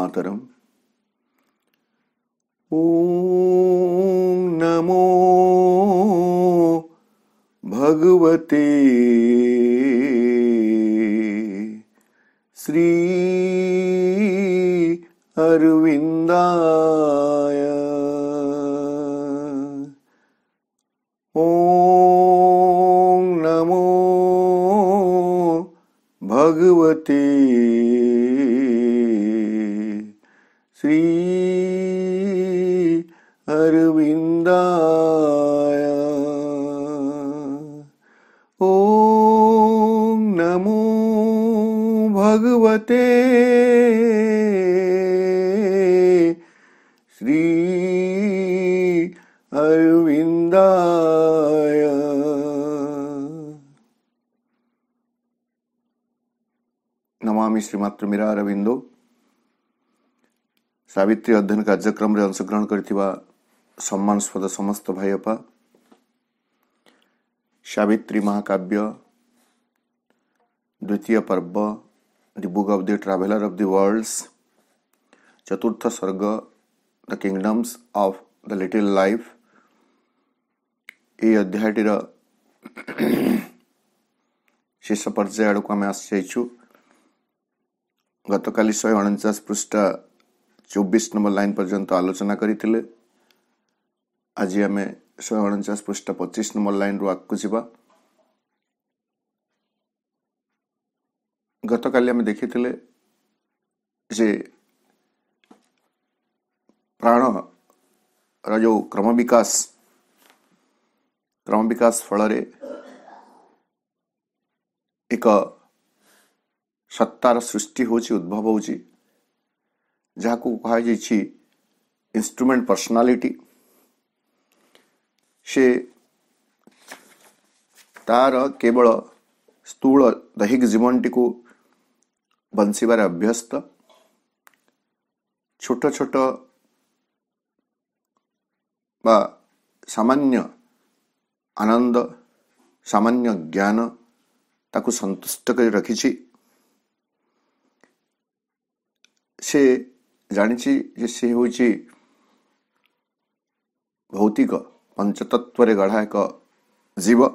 ॐ नमो भगवते ମାତ୍ର ମୀରା ଅରବିନ୍ଦୋ ସାବିତ୍ରୀ ଅଧ୍ୟୟନ କାର୍ଯ୍ୟକ୍ରମରେ ଅଂଶଗ୍ରହଣ କରିଥିବା ସମ୍ମାନସ୍ପଦ ସମସ୍ତ ଭାଇ ଅପା ସାବିତ୍ରୀ ମହାକାବ୍ୟ ଦ୍ୱିତୀୟ ପର୍ବ the book of the traveller of the worlds ଚତୁର୍ଥ ସ୍ୱର୍ଗ the kingdoms of the little life ଏହି ଅଧ୍ୟାୟଟିର ଶେଷ ପର୍ଯ୍ୟାୟ ଆଡ଼କୁ ଆମେ ଆସିଯାଇଛୁ ଗତକାଲି ଶହେ ଅଣଚାଶ ପୃଷ୍ଠା ଚବିଶ ନମ୍ବର ଲାଇନ୍ ପର୍ଯ୍ୟନ୍ତ ଆଲୋଚନା କରିଥିଲେ ଆଜି ଆମେ ଶହେ ଅଣଚାଶ ପୃଷ୍ଠା ପଚିଶ ନମ୍ବର ଲାଇନ୍ରୁ ଆଗକୁ ଯିବା ଗତକାଲି ଆମେ ଦେଖିଥିଲେ ଯେ ପ୍ରାଣର ଯେଉଁ କ୍ରମବିକାଶ କ୍ରମବିକାଶ ଫଳରେ ଏକ ସତ୍ତାର ସୃଷ୍ଟି ହେଉଛି ଉଦ୍ଭବ ହେଉଛି ଯାହାକୁ କୁହାଯାଇଛି ଇନ୍ଷ୍ଟ୍ରୁମେଣ୍ଟ ପର୍ସନାଲିଟି ସେ ତାର କେବଳ ସ୍ଥୂଳ ଦୈହିକ ଜୀବନଟିକୁ ବଞ୍ଚିବାରେ ଅଭ୍ୟସ୍ତ ଛୋଟ ଛୋଟ ବା ସାମାନ୍ୟ ଆନନ୍ଦ ସାମାନ୍ୟ ଜ୍ଞାନ ତାକୁ ସନ୍ତୁଷ୍ଟ କରି ରଖିଛି सांची जे से होची भौतिक पंचतत्व गढा एक जीव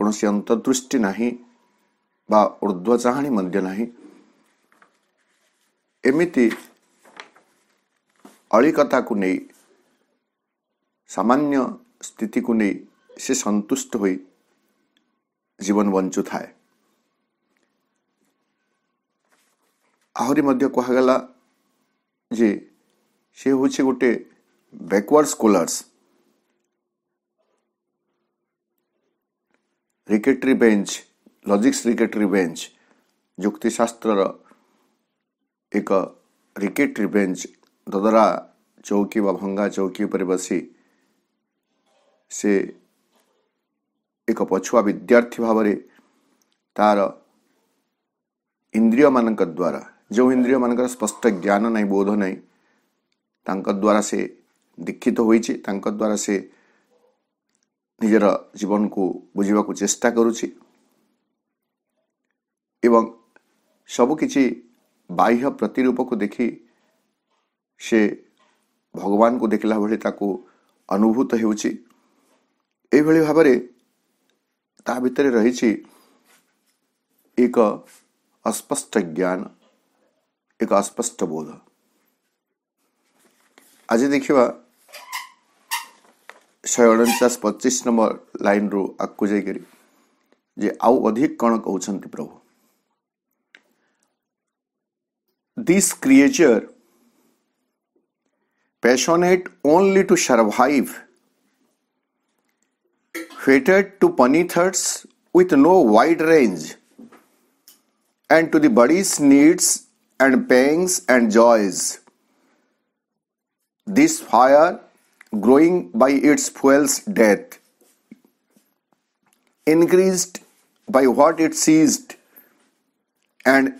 की अंतर्दृष्टी नाही नहीं एमती अळिकता कुणी सामान्य स्थिती कुणी से संतुष्ट जीवन बंचु ଆହୁରି ମଧ୍ୟ କୁହାଗଲା ଯେ ସେ ହେଉଛି ଗୋଟେ backward scholars rickety bench logics rickety bench ଯୁକ୍ତିଶାସ୍ତ୍ରର ଏକ ରିକେଟରୀ ବେଞ୍ଚ ଦଦରା ଚୌକି ବା ଭଙ୍ଗା ଚୌକି ଉପରେ ବସି ସେ ଏକ ପଛୁଆ ବିଦ୍ୟାର୍ଥୀ ଭାବରେ ତାର ଇନ୍ଦ୍ରିୟମାନଙ୍କ ଦ୍ୱାରା ଯେଉଁ ଇନ୍ଦ୍ରିୟମାନଙ୍କର ସ୍ପଷ୍ଟ ଜ୍ଞାନ ନାହିଁ ବୋଧ ନାହିଁ ତାଙ୍କ ଦ୍ୱାରା ସେ ଦୀକ୍ଷିତ ହୋଇଛି ତାଙ୍କ ଦ୍ୱାରା ସେ ନିଜର ଜୀବନକୁ ବୁଝିବାକୁ ଚେଷ୍ଟା କରୁଛି ଏବଂ ସବୁକିଛି ବାହ୍ୟ ପ୍ରତିରୂପକୁ ଦେଖି ସେ ଭଗବାନଙ୍କୁ ଦେଖିଲା ଭଳି ତାକୁ ଅନୁଭୂତ ହେଉଛି ଏଇଭଳି ଭାବରେ ତା ଭିତରେ ରହିଛି ଏକ ଅସ୍ପଷ୍ଟ ଜ୍ଞାନ एक अस्पष्ट बोध आज देखा शहे अड़चाश पचीस नंबर लाइन रु आगे जाकर अधिक कौन कौन प्रभु this creature passionate only to survive fated to puny thoughts with no wide range and to the body's needs and pangs and joys. This fire growing by its fuel's death, increased by what it seized and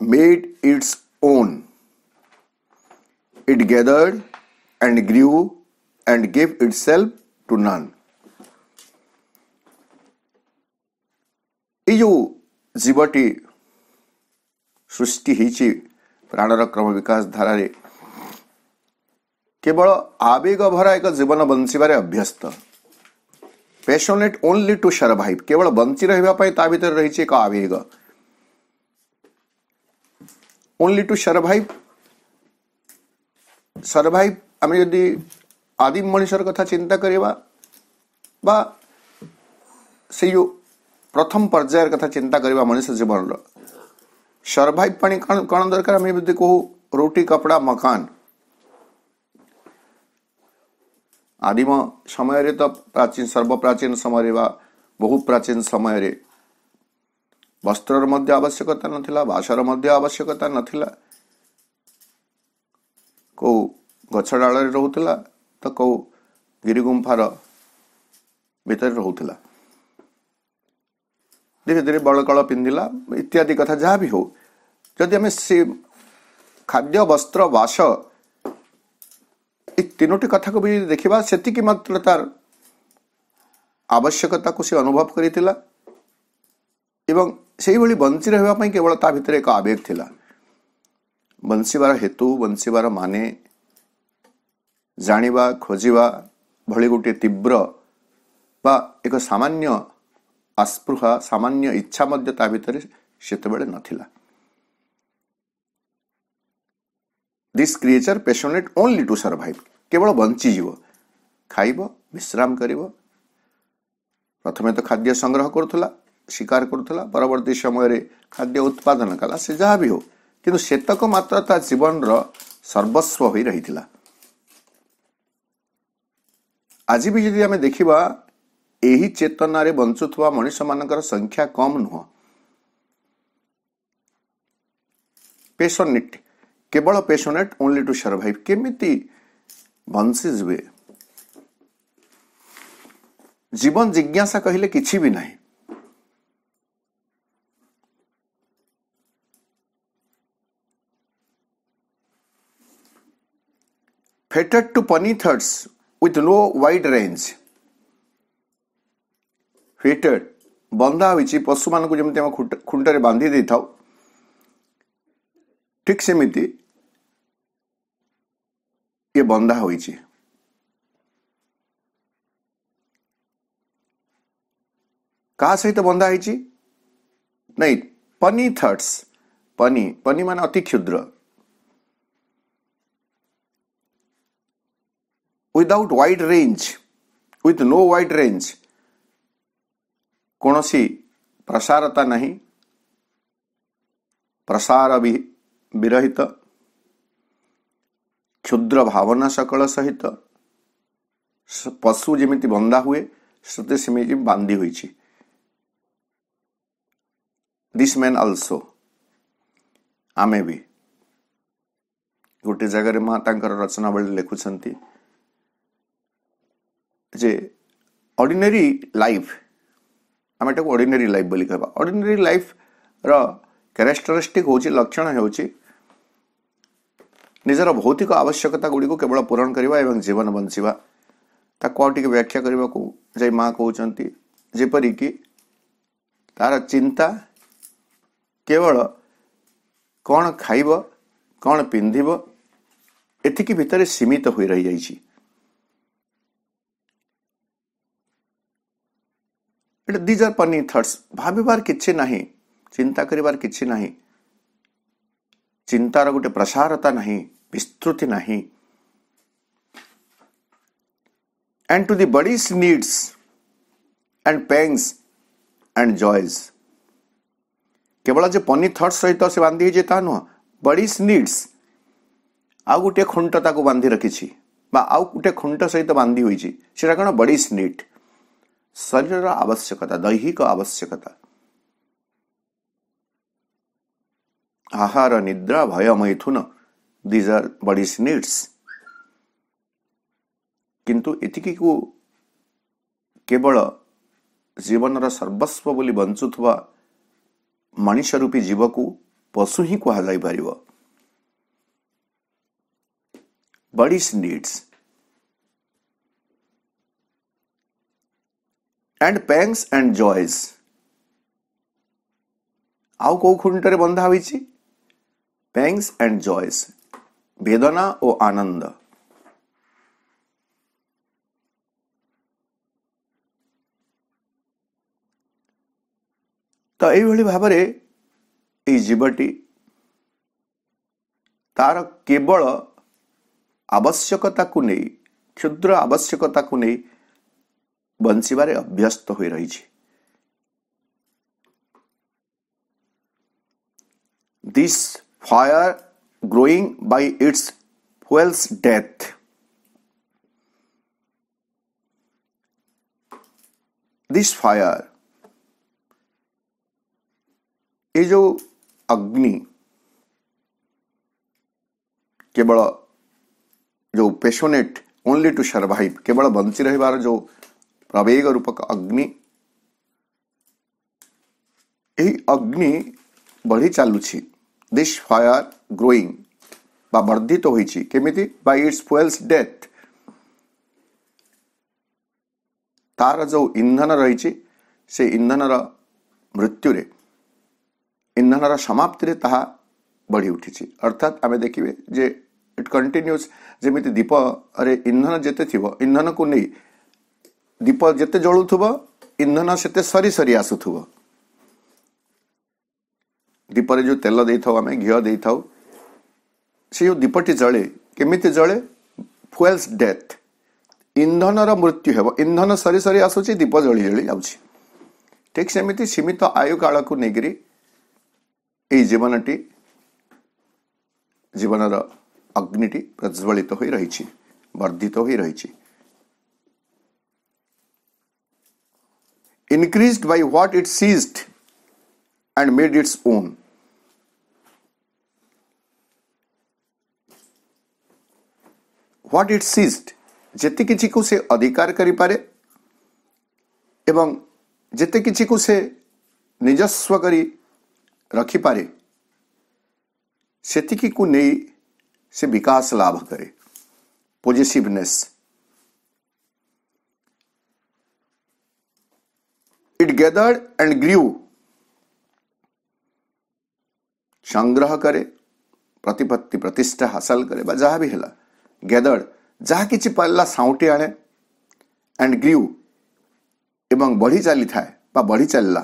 made its own. It gathered and grew and gave itself to none. এই যে ସୃଷ୍ଟି ହେଇଛି ପ୍ରାଣର କ୍ରମ ବିକାଶ ଧାରାରେ କେବଳ ଆବେଗ ଭରା ଏକ ଜୀବନ ବଞ୍ଚିବାରେ ଅଭ୍ୟସ୍ତ ପେସୋନେଟ୍ ଓନ୍ଲି ଟୁ ସର୍ଭାଇଭ୍ କେବଳ ବଞ୍ଚି ରହିବା ପାଇଁ ତା ଭିତରେ ରହିଛି ଏକ ଆବେଗ ଓନ୍ଲି ଟୁ ସର୍ଭାଇଭ୍ ସର୍ଭାଇଭ୍ ଆମେ ଯଦି ଆଦିମ ମଣିଷର କଥା ଚିନ୍ତା କରିବା ବା ସେଇ ଯେଉଁ ପ୍ରଥମ ପର୍ଯ୍ୟାୟର କଥା ଚିନ୍ତା କରିବା ମଣିଷ ଜୀବନର ସର୍ଭାଇଭ୍ ପାଇଁ କ'ଣ କ'ଣ ଦରକାର ଆମେ ଯଦି କହୁ ରୁଟି କପଡ଼ା ମକାନ ଆଦିମ ସମୟରେ ତ ପ୍ରାଚୀନ ସର୍ବପ୍ରାଚୀନ ସମୟରେ ବା ବହୁ ପ୍ରାଚୀନ ସମୟରେ ବସ୍ତ୍ରର ମଧ୍ୟ ଆବଶ୍ୟକତା ନଥିଲା ବାସର ମଧ୍ୟ ଆବଶ୍ୟକତା ନଥିଲା କେଉଁ ଗଛ ଡାଳରେ ରହୁଥିଲା ତ କେଉଁ ଗିରିଗୁମ୍ଫାର ଭିତରେ ରହୁଥିଲା ଧୀରେ ଧୀରେ ବଳକଳ ପିନ୍ଧିଲା ଇତ୍ୟାଦି କଥା ଯାହା ବି ହଉ ଯଦି ଆମେ ସେ ଖାଦ୍ୟ ବସ୍ତ୍ର ବାସ ଏ ତିନୋଟି କଥାକୁ ବି ଦେଖିବା ସେତିକି ମାତ୍ର ତାର ଆବଶ୍ୟକତାକୁ ସେ ଅନୁଭବ କରିଥିଲା ଏବଂ ସେଇଭଳି ବଞ୍ଚି ରହିବା ପାଇଁ କେବଳ ତା ଭିତରେ ଏକ ଆବେଗ ଥିଲା ବଞ୍ଚିବାର ହେତୁ ବଞ୍ଚିବାର ମାନେ ଜାଣିବା ଖୋଜିବା ଭଳି ଗୋଟିଏ ତୀବ୍ର ବା ଏକ ସାମାନ୍ୟ ଅସ୍ପୃହ ସାମାନ୍ୟ ଇଚ୍ଛା ମଧ୍ୟ ତା ଭିତରେ ସେତେବେଳେ ନଥିଲା this creature passionate only to survive କେବଳ ବଞ୍ଚିଯିବ ଖାଇବ ବିଶ୍ରାମ କରିବ ପ୍ରଥମେ ତ ଖାଦ୍ୟ ସଂଗ୍ରହ କରୁଥିଲା ଶିକାର କରୁଥିଲା ପରବର୍ତ୍ତୀ ସମୟରେ ଖାଦ୍ୟ ଉତ୍ପାଦନ କଲା ସେ ଯାହା ବି ହେଉ କିନ୍ତୁ ସେତକ ମାତ୍ର ତା ଜୀବନର ସର୍ବସ୍ୱ ହୋଇ ରହିଥିଲା ଆଜି ବି ଯଦି ଆମେ ଦେଖିବା ଏହି ଚେତନାରେ ବଞ୍ଚୁଥିବା ମଣିଷମାନଙ୍କର ସଂଖ୍ୟା କମ୍ ନୁହଁ ପେସନେଟ୍ କେବଳ ପେସନେଟ୍ ଓନ୍ଲି ଟୁ ସର୍ଭାଇଭ୍ କେମିତି ବଞ୍ଚିଯିବେ ଜୀବନ ଜିଜ୍ଞାସା କହିଲେ କିଛି ବି ନାହିଁ fated to puny thoughts with no wide range fated ବନ୍ଧା ହୋଇଛି ପଶୁମାନଙ୍କୁ ଯେମିତି ଆମେ ଖୁଣ୍ଟରେ ବାନ୍ଧି ଦେଇଥାଉ ଠିକ୍ ସେମିତି ଇଏ ବନ୍ଧା ହୋଇଛି କାହା ସହିତ ବନ୍ଧା ହୋଇଛି ନାଇଁ ପନି ଥର୍ଡ଼ସ୍ ପନି ପନି ମାନେ ଅତି କ୍ଷୁଦ୍ର without wide range with no wide range କୌଣସି ପ୍ରସାରତା ନାହିଁ ପ୍ରସାର ବିରହିତ କ୍ଷୁଦ୍ର ଭାବନା ସକଳ ସହିତ ପଶୁ ଯେମିତି ବନ୍ଦା ହୁଏ ସତେ ସେମିତି ବାନ୍ଧି ହୋଇଛି ଦିସ୍ ମ୍ୟାନ୍ ଅଲସୋ ଆମେ ବି ଗୋଟେ ଜାଗାରେ ମା ତାଙ୍କର ରଚନାବଳୀ ଲେଖୁଛନ୍ତି ଯେ ଅର୍ଡ଼ିନେରୀ ଲାଇଫ୍ ଆମେ ତାକୁ ଅର୍ଡ଼ିନାରୀ ଲାଇଫ୍ ବୋଲି କହିବା ଅର୍ଡିନେରୀ ଲାଇଫ୍ର କ୍ୟାରେକ୍ଟରିଷ୍ଟିକ୍ ହେଉଛି ଲକ୍ଷଣ ହେଉଛି ନିଜର ଭୌତିକ ଆବଶ୍ୟକତା ଗୁଡ଼ିକୁ କେବଳ ପୂରଣ କରିବା ଏବଂ ଜୀବନ ବଞ୍ଚିବା ତାକୁ ଆଉ ଟିକେ ବ୍ୟାଖ୍ୟା କରିବାକୁ ଯାଇ ମା କହୁଛନ୍ତି ଯେପରିକି ତାର ଚିନ୍ତା କେବଳ କ'ଣ ଖାଇବ କ'ଣ ପିନ୍ଧିବ ଏତିକି ଭିତରେ ସୀମିତ ହୋଇ ରହିଯାଇଛି ଏଇଟା ଦିଜ୍ ଆର୍ ପନି ଥଟ୍ସ ଭାବିବାର କିଛି ନାହିଁ ଚିନ୍ତା କରିବାର କିଛି ନାହିଁ ଚିନ୍ତାର ଗୋଟେ ପ୍ରସାରତା ନାହିଁ ବିସ୍ତୃତି ନାହିଁ and to the body's needs and pangs and joys କେବଳ ଯେ ପନି ଥଟ୍ ସହିତ ସେ ବାନ୍ଧି ହେଇଛି ତାହା ନୁହଁ ବଡ଼ିଜ୍ ନିଡ୍ସ ଆଉ ଗୋଟିଏ ଖୁଣ୍ଟ ତାକୁ ବାନ୍ଧି ରଖିଛି ବା ଆଉ ଗୋଟିଏ ଖୁଣ୍ଟ ସହିତ ବାନ୍ଧି ହୋଇଛି ସେଇଟା କ'ଣ ବଡ଼ିଜ୍ ନିଡ୍ शरीर आवश्यकता दैहिक आवश्यकता आहार निद्रा भय मैथुन दिज आर बडी कि केवल जीवन र सर्वस्व बञ्चुवा मनिस रूपी जीवको पशु हिँड कु and pangs and joys. ଆଉ କେଉଁ ଖୁଣ୍ଟରେ ବନ୍ଧା ହୋଇଛି ପ୍ୟାଙ୍ଗସ୍ ଆଣ୍ଡ ଜୟସ୍ ବେଦନା ଓ ଆନନ୍ଦ ତ ଏଇଭଳି ଭାବରେ ଏଇ ଜୀବଟି ତାର କେବଳ ଆବଶ୍ୟକତାକୁ ନେଇ କ୍ଷୁଦ୍ର ଆବଶ୍ୟକତାକୁ ନେଇ ବଞ୍ଚିବାରେ ଅଭ୍ୟସ୍ତ ହୋଇ ରହିଛି this fire growing by its fuels death. This fire, ये जो अग्नि केवल जो पेशोनेट ओनली टू सर्वाइव केवल बंची रही जो प्रवेग रूपक अग्नि এই অগ্নি বড়ি চালুছি দিস ফায়ার গ্রোইং বা বর্ধিত হয়েছি কেমিতি বা ইটস ফুয়েলস ডেথ তার যে ইন্ধন রয়েছে সে ইন্ধনর মৃত্যুরে ইন্ধনর সমাপ্তিরে তাহা বড়ি উঠিছি অর্থাৎ আমি দেখবে যে ইট কন্টিনিউস যেমি দীপরে ইন্ধন যেতে থিব ইন্ধনকু নেই ଦୀପ ଯେତେ ଜଳୁଥିବ ଇନ୍ଧନ ସେତେ ସରି ସରି ଆସୁଥିବ ଦୀପରେ ଯେଉଁ ତେଲ ଦେଇଥାଉ ଆମେ ଘିଅ ଦେଇଥାଉ ସେ ଯେଉଁ ଦୀପଟି ଜଳେ କେମିତି ଜଳେ ଫୁଏଲ୍ସ ଡେଥ୍ ଇନ୍ଧନର ମୃତ୍ୟୁ ହେବ ଇନ୍ଧନ ସରି ସରି ଆସୁଛି ଦୀପ ଜଳି ଜଳି ଯାଉଛି ଠିକ୍ ସେମିତି ସୀମିତ ଆୟୁ କାଳକୁ ନେଇକରି ଏହି ଜୀବନଟି ଜୀବନର ଅଗ୍ନିଟି ପ୍ରଜ୍ୱଳିତ ହୋଇ ରହିଛି ବର୍ଦ୍ଧିତ ହୋଇ ରହିଛି increased by what it seized and made its own. What it seized যেতে কিছুକୁ সে অধিকার করিপারে এবং যেতে কিছুକୁ সে নিজস্ব କରି ରଖିପାରେ ସେତିକିକୁ ନେଇ ସେ ବିକାଶ ଲାଭ କରେ ପୋଜିଟିଭନେସ୍ it gathered and grew. संग्रह करे प्रतिपत्ति प्रतिष्ठा हासिल करे बा जहाँ भी है गैदर्ड जहाँ कि पारा साउटी आने एंड ग्रीव एवं बढ़ी चली था बढ़ी चलला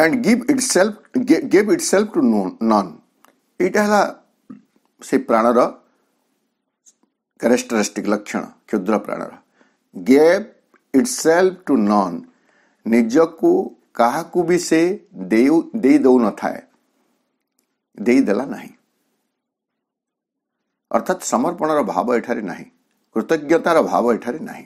and give itself give itself to none यहाँ से प्राणर क्यारेक्टरिस्टिक लक्षण क्षुद्र प्राणर gave itself to none ନିଜକୁ କାହାକୁ ବି ସେ ଦେଉ ଦେଇ ଦେଉନଥାଏ ଦେଇଦେଲା ନାହିଁ ଅର୍ଥାତ୍ ସମର୍ପଣର ଭାବ ଏଠାରେ ନାହିଁ କୃତଜ୍ଞତାର ଭାବ ଏଠାରେ ନାହିଁ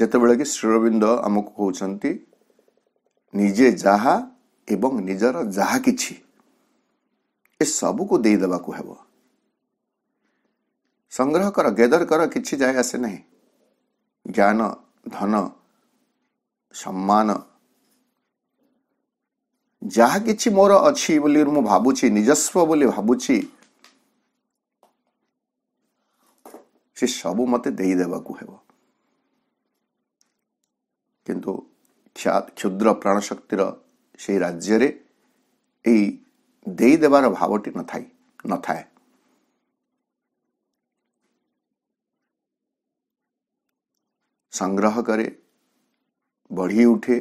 ଯେତେବେଳେ କି ଶ୍ରୀରବିନ୍ଦ ଆମକୁ କହୁଛନ୍ତି ନିଜେ ଯାହା ଏବଂ ନିଜର ଯାହା କିଛି ଏସବୁକୁ ଦେଇଦେବାକୁ ହେବ ସଂଗ୍ରହ କର ଗେଦର କର କିଛି ଯାଏ ଆସେ ନାହିଁ ଜ୍ଞାନ ଧନ ସମ୍ମାନ ଯାହା କିଛି ମୋର ଅଛି ବୋଲି ମୁଁ ଭାବୁଛି ନିଜସ୍ୱ ବୋଲି ଭାବୁଛି ସେ ସବୁ ମୋତେ ଦେଇଦେବାକୁ ହେବ କିନ୍ତୁ କ୍ଷୁଦ୍ର ପ୍ରାଣଶକ୍ତିର ସେହି ରାଜ୍ୟରେ ଏଇ ଦେଇଦେବାର ଭାବଟି ନଥାଏ ନଥାଏ संग्रह करे बढ़ी उठे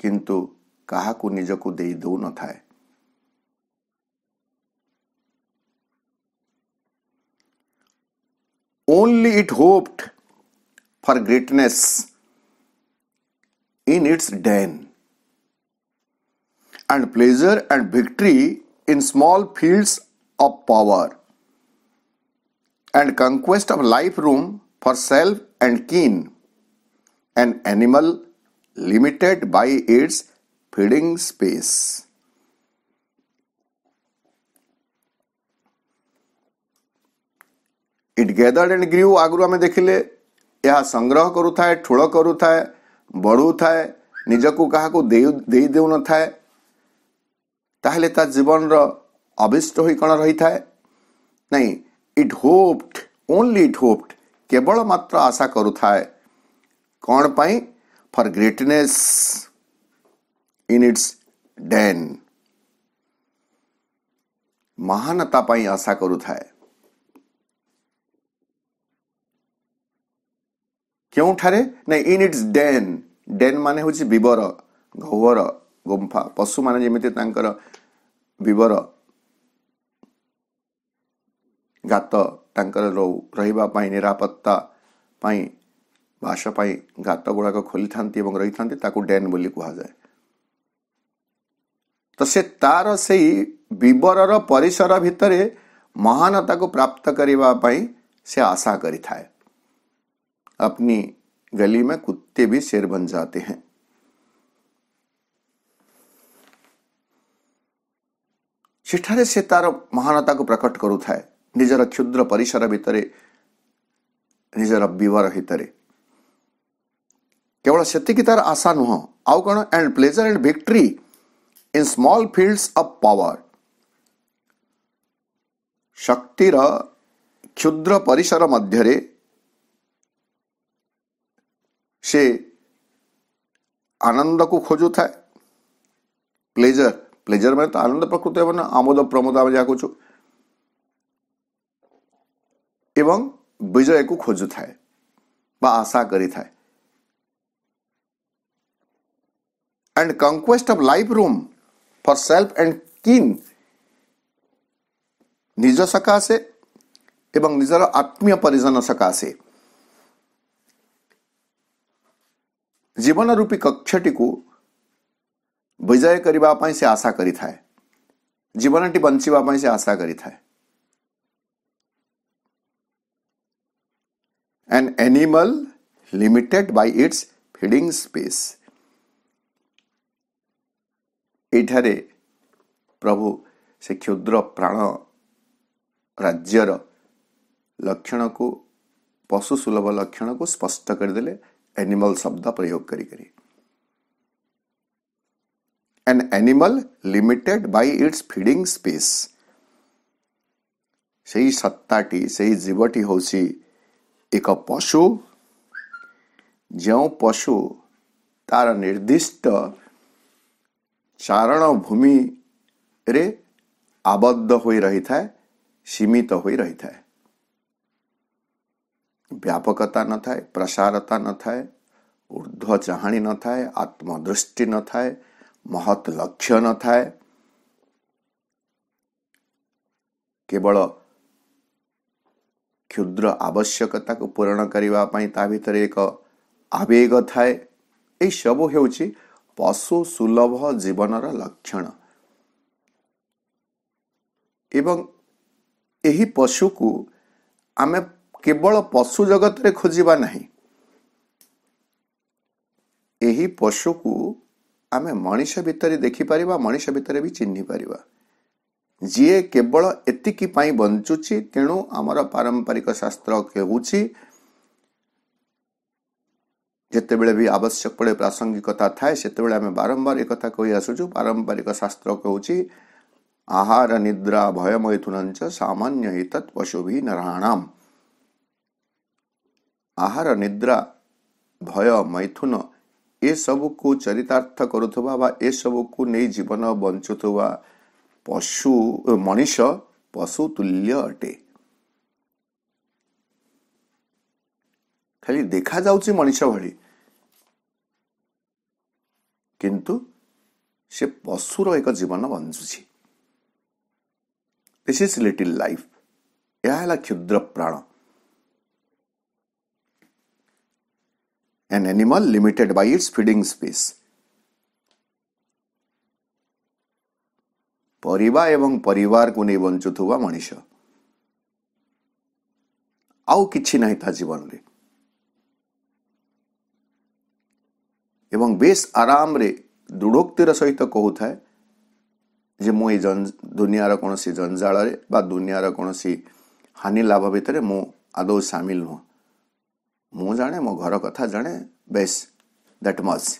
किंतु कहा को निज को दे दो न थाए only it hoped for greatness in its den and pleasure and victory in small fields of power and conquest of life room for self and kin. An animal limited by its feeding space. It gathered and grieve आगु आम देखिले ଏହା ସଂଗ୍ରହ କରୁଥାଏ ଠୁଳ କରୁଥାଏ ବଢ଼ୁଥାଏ ନିଜକୁ କାହାକୁ ଦେଇ ଦେଇ ଦେଉନଥାଏ ତାହେଲେ ତା ଜୀବନର ଅଭିଷ୍ଟ ହୋଇ କ'ଣ ରହିଥାଏ ନାଇଁ it hoped only it hoped କେବଳ ମାତ୍ର ଆଶା କରୁଥାଏ କ'ଣ ପାଇଁ for greatness in its den ମହାନତା ପାଇଁ ଆଶା କରୁଥାଏ କେଉଁଠାରେ ନା ଇନ୍ ଇଟ୍ସ ଡେନ୍ ଡେନ୍ ମାନେ ହେଉଛି ବିବର ଘୋବର ଗୁମ୍ଫା ପଶୁମାନେ ଯେମିତି ତାଙ୍କର ବିବର ଗାତ ତାଙ୍କର ରହିବା ପାଇଁ ନିରାପତ୍ତା ପାଇଁ ବାସ ପାଇଁ ଗାତ ଗୁଡ଼ାକ ଖୋଲିଥାନ୍ତି ଏବଂ ରହିଥାନ୍ତି ତାକୁ ଡେନ୍ ବୋଲି କୁହାଯାଏ ତ ସେ ତାର ସେଇ ବିବରର ପରିସର ଭିତରେ ମହାନତାକୁ ପ୍ରାପ୍ତ କରିବା ପାଇଁ ସେ ଆଶା କରିଥାଏ अपनी गली में कुत्ते भी शेर बन जाते हैं ସେଠାରେ ସେ ତାର ମହାନତାକୁ ପ୍ରକଟ କରୁଥାଏ ନିଜର କ୍ଷୁଦ୍ର ପରିସର ଭିତରେ ନିଜର ବିବରହିତରେ କେବଳ ସେତିକି ତାର ଆଶା ନୁହଁ ଆଉ କ'ଣ and pleasure and victory in small fields of power ଶକ୍ତିର କ୍ଷୁଦ୍ର ପରିସର ମଧ୍ୟରେ ସେ ଆନନ୍ଦକୁ ଖୋଜୁଥାଏ ପ୍ଲେଜର ପ୍ଲେଜର ମାନେ ତ ଆନନ୍ଦ ପ୍ରକୃତ ମାନେ ଆମୋଦ ପ୍ରମୋଦ ଆମେ ଯାହା କହୁଛୁ ଏବଂ ବିଜୟକୁ ଖୋଜୁଥାଏ ବା ଆଶା କରିଥାଏ and conquest of life room for self and kin ନିଜ ସକାଶେ ଏବଂ ନିଜର ଆତ୍ମୀୟ ପରିଜନ ସକାଶେ ଜୀବନ ରୂପୀ କକ୍ଷଟିକୁ ବିଜୟ କରିବା ପାଇଁ ସେ ଆଶା କରିଥାଏ ଜୀବନଟି ବଞ୍ଚିବା ପାଇଁ ସେ ଆଶା କରିଥାଏ an animal limited by its feeding space एठारे प्रभु से क्षुद्र प्राण राज्यर लक्षण को पशु सुलभ लक्षण को स्पष्ट करदे एनिमल शब्द प्रयोग करी an animal limited by its feeding space से सत्ताटी से जीवटी होची ଏକ ପଶୁ ଯେଉଁ ପଶୁ ତା'ର ନିର୍ଦ୍ଦିଷ୍ଟ ଚାରଣ ଭୂମିରେ ଆବଦ୍ଧ ହୋଇ ରହିଥାଏ ସୀମିତ ହୋଇ ରହିଥାଏ ବ୍ୟାପକତା ନଥାଏ ପ୍ରସାରତା ନଥାଏ ଉର୍ଦ୍ଧ୍ୱ ଚାହାଣି ନଥାଏ ଆତ୍ମଦୃଷ୍ଟି ନଥାଏ ମହତ୍ ଲକ୍ଷ୍ୟ ନଥାଏ କେବଳ କ୍ଷୁଦ୍ର ଆବଶ୍ୟକତାକୁ ପୂରଣ କରିବା ପାଇଁ ତା ଭିତରେ ଏକ ଆବେଗ ଥାଏ ଏହିସବୁ ହେଉଛି ପଶୁ ସୁଲଭ ଜୀବନର ଲକ୍ଷଣ ଏବଂ ଏହି ପଶୁକୁ ଆମେ କେବଳ ପଶୁ ଜଗତରେ ଖୋଜିବା ନାହିଁ ଏହି ପଶୁକୁ ଆମେ ମଣିଷ ଭିତରେ ଦେଖିପାରିବା ମଣିଷ ଭିତରେ ବି ଚିହ୍ନିପାରିବା ଯିଏ କେବଳ ଏତିକି ପାଇଁ ବଞ୍ଚୁଛି ତେଣୁ ଆମର ପାରମ୍ପରିକ ଶାସ୍ତ୍ର କହୁଛି ଯେତେବେଳେ ବି ଆବଶ୍ୟକ ପଡ଼େ ପ୍ରାସଙ୍ଗିକତା ଥାଏ ସେତେବେଳେ ଆମେ ବାରମ୍ବାର ଏ କଥା କହି ଆସୁଛୁ ପାରମ୍ପରିକ ଶାସ୍ତ୍ର କହୁଛି ଆହାର ନିଦ୍ରା ଭୟ ମୈଥୁନଞ୍ଚ ସାମାନ୍ୟ ହିତ ପଶୁଭି ନାରାୟଣାମ ଆହାର ନିଦ୍ରା ଭୟ ମୈଥୁନ ଏସବୁକୁ ଚରିତାର୍ଥ କରୁଥିବା ବା ଏସବୁକୁ ନେଇ ଜୀବନ ବଞ୍ଚୁଥିବା ପଶୁ ମଣିଷ ପଶୁ ତୁଲ୍ୟ ଅଟେ ଖାଲି ଦେଖାଯାଉଛି ମଣିଷ ଭଳି କିନ୍ତୁ ସେ ପଶୁର ଏକ ଜୀବନ ବଞ୍ଚୁଛି ଦିସ୍ ଇଜ୍ ଲିଟିଲ୍ ଲାଇଫ୍ ଏହା ହେଲା କ୍ଷୁଦ୍ର ପ୍ରାଣ an animal limited by its feeding space. ପରିବା ଏବଂ ପରିବାରକୁ ନେଇ ବଞ୍ଚୁଥିବା ମଣିଷ ଆଉ କିଛି ନାହିଁ ତା ଜୀବନରେ ଏବଂ ବେଶ ଆରାମରେ ଦୃଢ଼ୋକ୍ତିର ସହିତ କହୁଥାଏ ଯେ ମୁଁ ଏଇ ଦୁନିଆର କୌଣସି ଜଞ୍ଜାଳରେ ବା ଦୁନିଆର କୌଣସି ହାନି ଲାଭ ଭିତରେ ମୁଁ ଆଦୌ ସାମିଲ ନୁହଁ ମୁଁ ଜାଣେ ମୋ ଘର କଥା ଜାଣେ ବେଶ ଦ୍ୟାଟ୍ ମଜ୍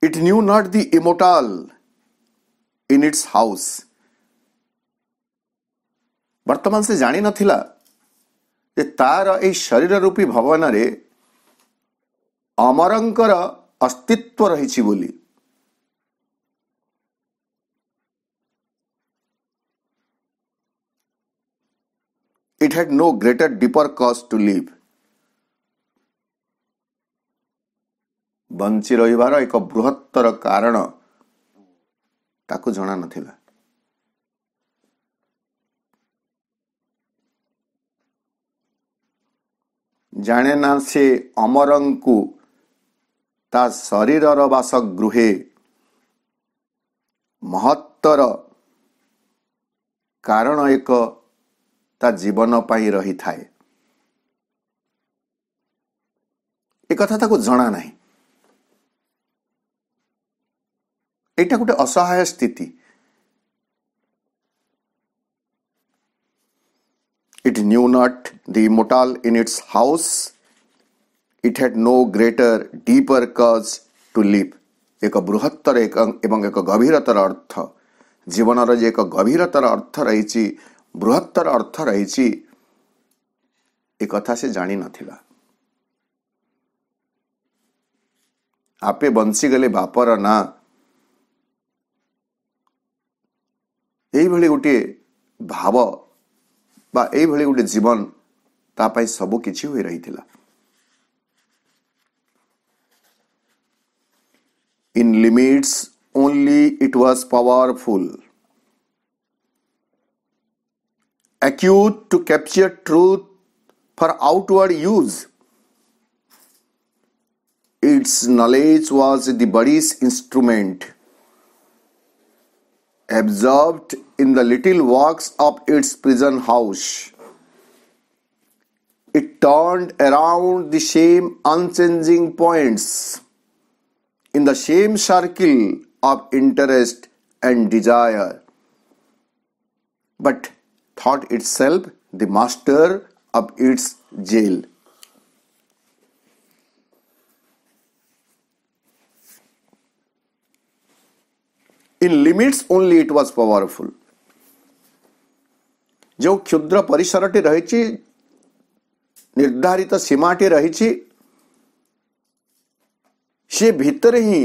It knew not the immortal in its house. ବର୍ତ୍ତମାନ ସେ ଜାଣିନଥିଲା ଯେ ତାର ଏଇ ଶରୀର ରୂପୀ ଭବନରେ ଅମରଙ୍କର ଅସ୍ତିତ୍ୱ ରହିଛି ବୋଲି it had no greater deeper cause to live. ବଞ୍ଚି ରହିବାର ଏକ ବୃହତ୍ତର କାରଣ ତାକୁ ଜଣାନଥିଲା ଜାଣେ ନା ସେ ଅମରଙ୍କୁ ତା ଶରୀରର ବାସ ଗୃହେ ମହତ୍ତର କାରଣ ଏକ ତା ଜୀବନ ପାଇଁ ରହିଥାଏ ଏକଥା ତାକୁ ଜଣା ନାହିଁ ଏଇଟା ଗୋଟେ ଅସହାୟ ସ୍ଥିତି it knew not the immortal in its house it had no greater, deeper cause to live. ଏକ ବୃହତ୍ତର ଏକ ଏବଂ ଏକ ଗଭୀରତର ଅର୍ଥ ଜୀବନର ଯେ ଏକ ଗଭୀରତର ଅର୍ଥ ରହିଛି ବୃହତ୍ତର ଅର୍ଥ ରହିଛି ଏ କଥା ସେ ଜାଣିନଥିଲା ଆପେ ବଞ୍ଚିଗଲେ ବାପର ନାଁ ଏଇଭଳି ଗୋଟିଏ ଭାବ ବା ଏଇଭଳି ଗୋଟିଏ ଜୀବନ ତା ପାଇଁ ସବୁକିଛି ହୋଇ ରହିଥିଲା in limits only it was powerful acute to capture truth for outward use. Its knowledge was the body's instrument absorbed in the little walks of its prison house. It turned around the same unchanging points in the same circle of interest and desire, but thought itself the master of its jail. In limits only it was powerful जो क्षुद्र परिसर T रही निर्धारित सीमा T रही से भीतर ही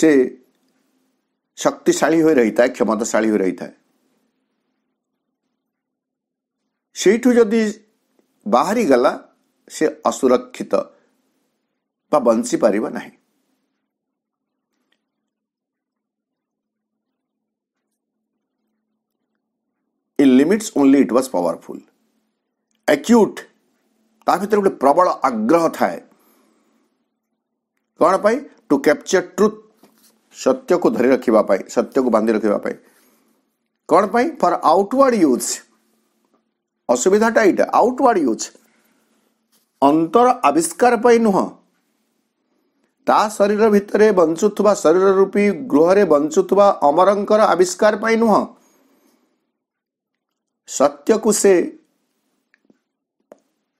से शक्तिशाली हो रही था क्षमताशाली हो रही था जदि बाहरी गला से असुरक्षित वंशी पार नहीं limits only it was powerful acute ତା ଭିତରେ ଗୋଟେ ପ୍ରବଳ ଆଗ୍ରହ ଥାଏ କ'ଣ ପାଇଁ ଟୁ କ୍ୟାପଚର୍ ଟ୍ରୁଥ୍ ସତ୍ୟକୁ ଧରି ରଖିବା ପାଇଁ ସତ୍ୟକୁ ବାନ୍ଧି ରଖିବା ପାଇଁ କ'ଣ ପାଇଁ ଫର୍ ଆଉଟୱାର୍ଡ଼ ୟୁଜ୍ ଅସୁବିଧାଟା ଏଇଟା ଆଉଟୱାର୍ଡ଼ ୟୁଜ୍ ଅନ୍ତର ଆବିଷ୍କାର ପାଇଁ ନୁହଁ ତା ଶରୀର ଭିତରେ ବଞ୍ଚୁଥିବା ଶରୀର ରୂପୀ ଗୃହରେ ବଞ୍ଚୁଥିବା ଅମରଙ୍କର ଆବିଷ୍କାର ପାଇଁ ନୁହଁ સત્યકુશે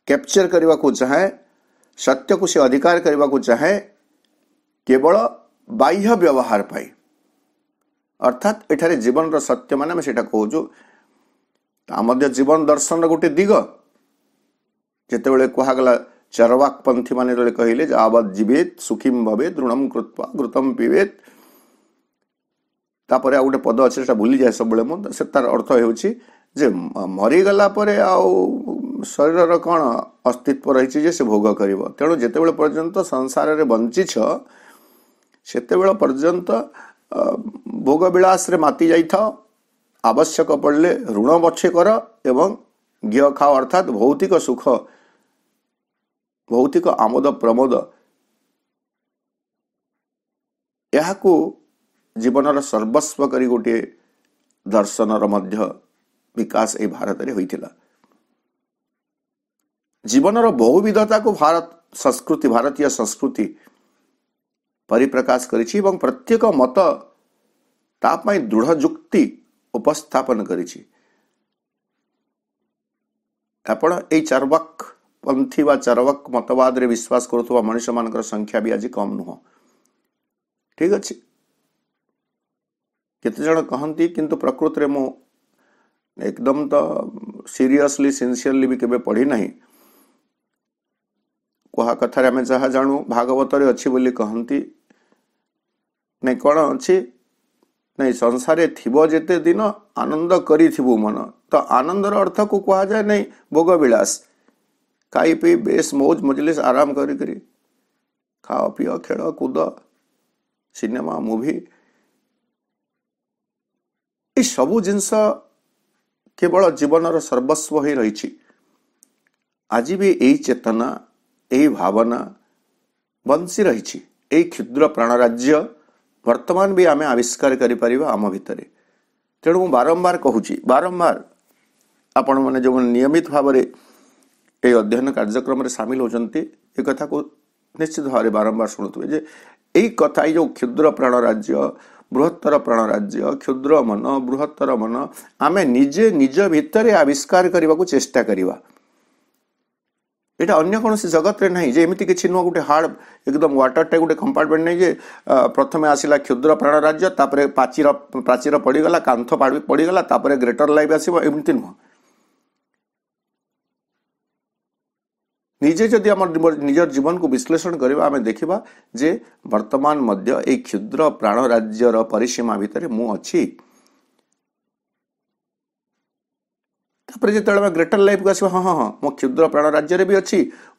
કેપ્ચર કરવાકુ ચાહે સત્યકુશે અધિકાર કરવાકુ ચાહે કેવળ બાહ્ય વ્યવહાર પાઈ અર્થાત એଠାରେ ଜୀବନର ସତ୍ୟ ମାନେ ଆମେ ସେଇଟା କହୁଛୁ ତା ମଧ୍ୟ ଜୀବନ ଦର୍ଶନର ଗୋଟେ ଦିଗ ଯେତେବେଳେ କୁହାଗଲା ଚରବାକ୍ପନ୍ଥୀ ମାନେ ଯେତେବେଳେ କହିଲେ ଯେ ଆବାଦ ଜୀବିତ ସୁଖିମ ଭବେ ଦୃଢ଼ମ କୃତ୍ୱା ଘୃତମ ପିବେତ ତାପରେ ଆଉ ଗୋଟେ ପଦ ଅଛି ସେଟା ଭୁଲିଯାଏ ସବୁବେଳେ ମୁଁ ସେ ତାର ଅର୍ଥ ହେଉଛି ଯେ ମରିଗଲା ପରେ ଆଉ ଶରୀରର କ'ଣ ଅସ୍ତିତ୍ୱ ରହିଛି ଯେ ସେ ଭୋଗ କରିବ ତେଣୁ ଯେତେବେଳେ ପର୍ଯ୍ୟନ୍ତ ସଂସାରରେ ବଞ୍ଚିଛ ସେତେବେଳେ ପର୍ଯ୍ୟନ୍ତ ଭୋଗ ବିଳାସରେ ମାତି ଯାଇଥାଅ ଆବଶ୍ୟକ ପଡ଼ିଲେ ଋଣ ବଛେ କର ଏବଂ ଘିଅ ଖାଅ ଅର୍ଥାତ୍ ଭୌତିକ ସୁଖ ଭୌତିକ ଆମୋଦ ପ୍ରମୋଦ ଏହାକୁ ଜୀବନର ସର୍ବସ୍ୱ କରି ଗୋଟିଏ ଦର୍ଶନର ମଧ୍ୟ ବିକାଶ ଏହି ଭାରତରେ ହୋଇଥିଲା ଜୀବନର ବହୁବିଧତାକୁ ଭାରତ ସଂସ୍କୃତି ଭାରତୀୟ ସଂସ୍କୃତି ପରିପ୍ରକାଶ କରିଛି ଏବଂ ପ୍ରତ୍ୟେକ ମତ ତା ପାଇଁ ଦୃଢ଼ ଯୁକ୍ତି ଉପସ୍ଥାପନ କରିଛି ଆପଣ ଏଇ ଚାର୍ୱାକ ପନ୍ଥୀ ବା ଚାର୍ୱାକ ମତବାଦରେ ବିଶ୍ୱାସ କରୁଥିବା ମଣିଷମାନଙ୍କର ସଂଖ୍ୟା ବି ଆଜି କମ୍ ନୁହଁ ଠିକ୍ ଅଛି କେତେଜଣ କହନ୍ତି କିନ୍ତୁ ପ୍ରକୃତରେ ମୁଁ એકદમ તો ସିରିୟସଲି ସିନ୍ସିୟରଲି ବି କେବେ ପଢ଼ି ନାହିଁ କୁହା କଥାରେ ଆମେ ଯାହା ଜାଣୁ ଭାଗବତରେ ଅଛି ବୋଲି କହନ୍ତି ନାଇଁ କ'ଣ ଅଛି ନାଇଁ ସଂସାରେ ଥିବ ଯେତେ ଦିନ ଆନନ୍ଦ କରିଥିବୁ ମନ ତ ଆନନ୍ଦର ଅର୍ଥକୁ କୁହାଯାଏ ନାଇଁ ଭୋଗ ବିଳାସ ଖାଇ ପିଇ ବେଶ ମୌଜ ମଜଲିସ ଆରାମ କରିକିରି ଖାଅ ପିଅ ଖେଳ କୁଦ ସିନେମା ମୁଭି ଏସବୁ ଜିନିଷ କେବଳ ଜୀବନର ସର୍ବସ୍ୱ ହୋଇ ରହିଛି ଆଜି ବି ଏଇ ଚେତନା ଏହି ଭାବନା ବଂଶୀ ରହିଛି ଏହି କ୍ଷୁଦ୍ର ପ୍ରାଣ ରାଜ୍ୟ ବର୍ତ୍ତମାନ ବି ଆମେ ଆବିଷ୍କାର କରିପାରିବା ଆମ ଭିତରେ ତେଣୁ ମୁଁ ବାରମ୍ବାର କହୁଛି ବାରମ୍ବାର ଆପଣମାନେ ଯେଉଁମାନେ ନିୟମିତ ଭାବରେ ଏହି ଅଧ୍ୟୟନ କାର୍ଯ୍ୟକ୍ରମରେ ସାମିଲ ହେଉଛନ୍ତି ଏ କଥାକୁ ନିଶ୍ଚିତ ଭାବରେ ବାରମ୍ବାର ଶୁଣୁଥିବେ ଯେ যে କଥା ଏଇ ଯେଉଁ କ୍ଷୁଦ୍ର ପ୍ରାଣ ରାଜ୍ୟ ବୃହତ୍ତର ପ୍ରାଣ ରାଜ୍ୟ କ୍ଷୁଦ୍ର ମନ ବୃହତ୍ତର ମନ ଆମେ ନିଜେ ନିଜ ଭିତରେ ଆବିଷ୍କାର କରିବାକୁ ଚେଷ୍ଟା କରିବା ଏଇଟା ଅନ୍ୟ କୌଣସି ଜଗତରେ ନାହିଁ ଯେ ଏମିତି କିଛି ନୁହଁ ଗୋଟେ ହାର୍ଡ ଏକଦମ ୱାଟରଟେ ଗୋଟେ କମ୍ପାର୍ଟମେଣ୍ଟ ନାହିଁ ଯେ ପ୍ରଥମେ ଆସିଲା କ୍ଷୁଦ୍ର ପ୍ରାଣ ରାଜ୍ୟ ତାପରେ ପ୍ରାଚୀର ପ୍ରାଚୀର ପଡ଼ିଗଲା କାନ୍ଥ ପଡ଼ିଗଲା ତାପରେ ଗ୍ରେଟର ଲାଇଫ୍ ଆସିବ ଏମିତି ନୁହଁ ନିଜେ ଯଦି ଆମ ନିଜର ଜୀବନକୁ ବିଶ୍ଳେଷଣ କରିବା ଆମେ ଦେଖିବା ଯେ ବର୍ତ୍ତମାନ ମଧ୍ୟ ଏଇ କ୍ଷୁଦ୍ର ପ୍ରାଣ ରାଜ୍ୟର ପରିସୀମା ଭିତରେ ମୁଁ ଅଛି ତାପରେ ଯେତେବେଳେ ଆମେ ଗ୍ରେଟର ଲାଇଫକୁ ଆସିବା ହଁ ହଁ ହଁ ମୁଁ କ୍ଷୁଦ୍ର ପ୍ରାଣ ରାଜ୍ୟରେ ବି ଅଛି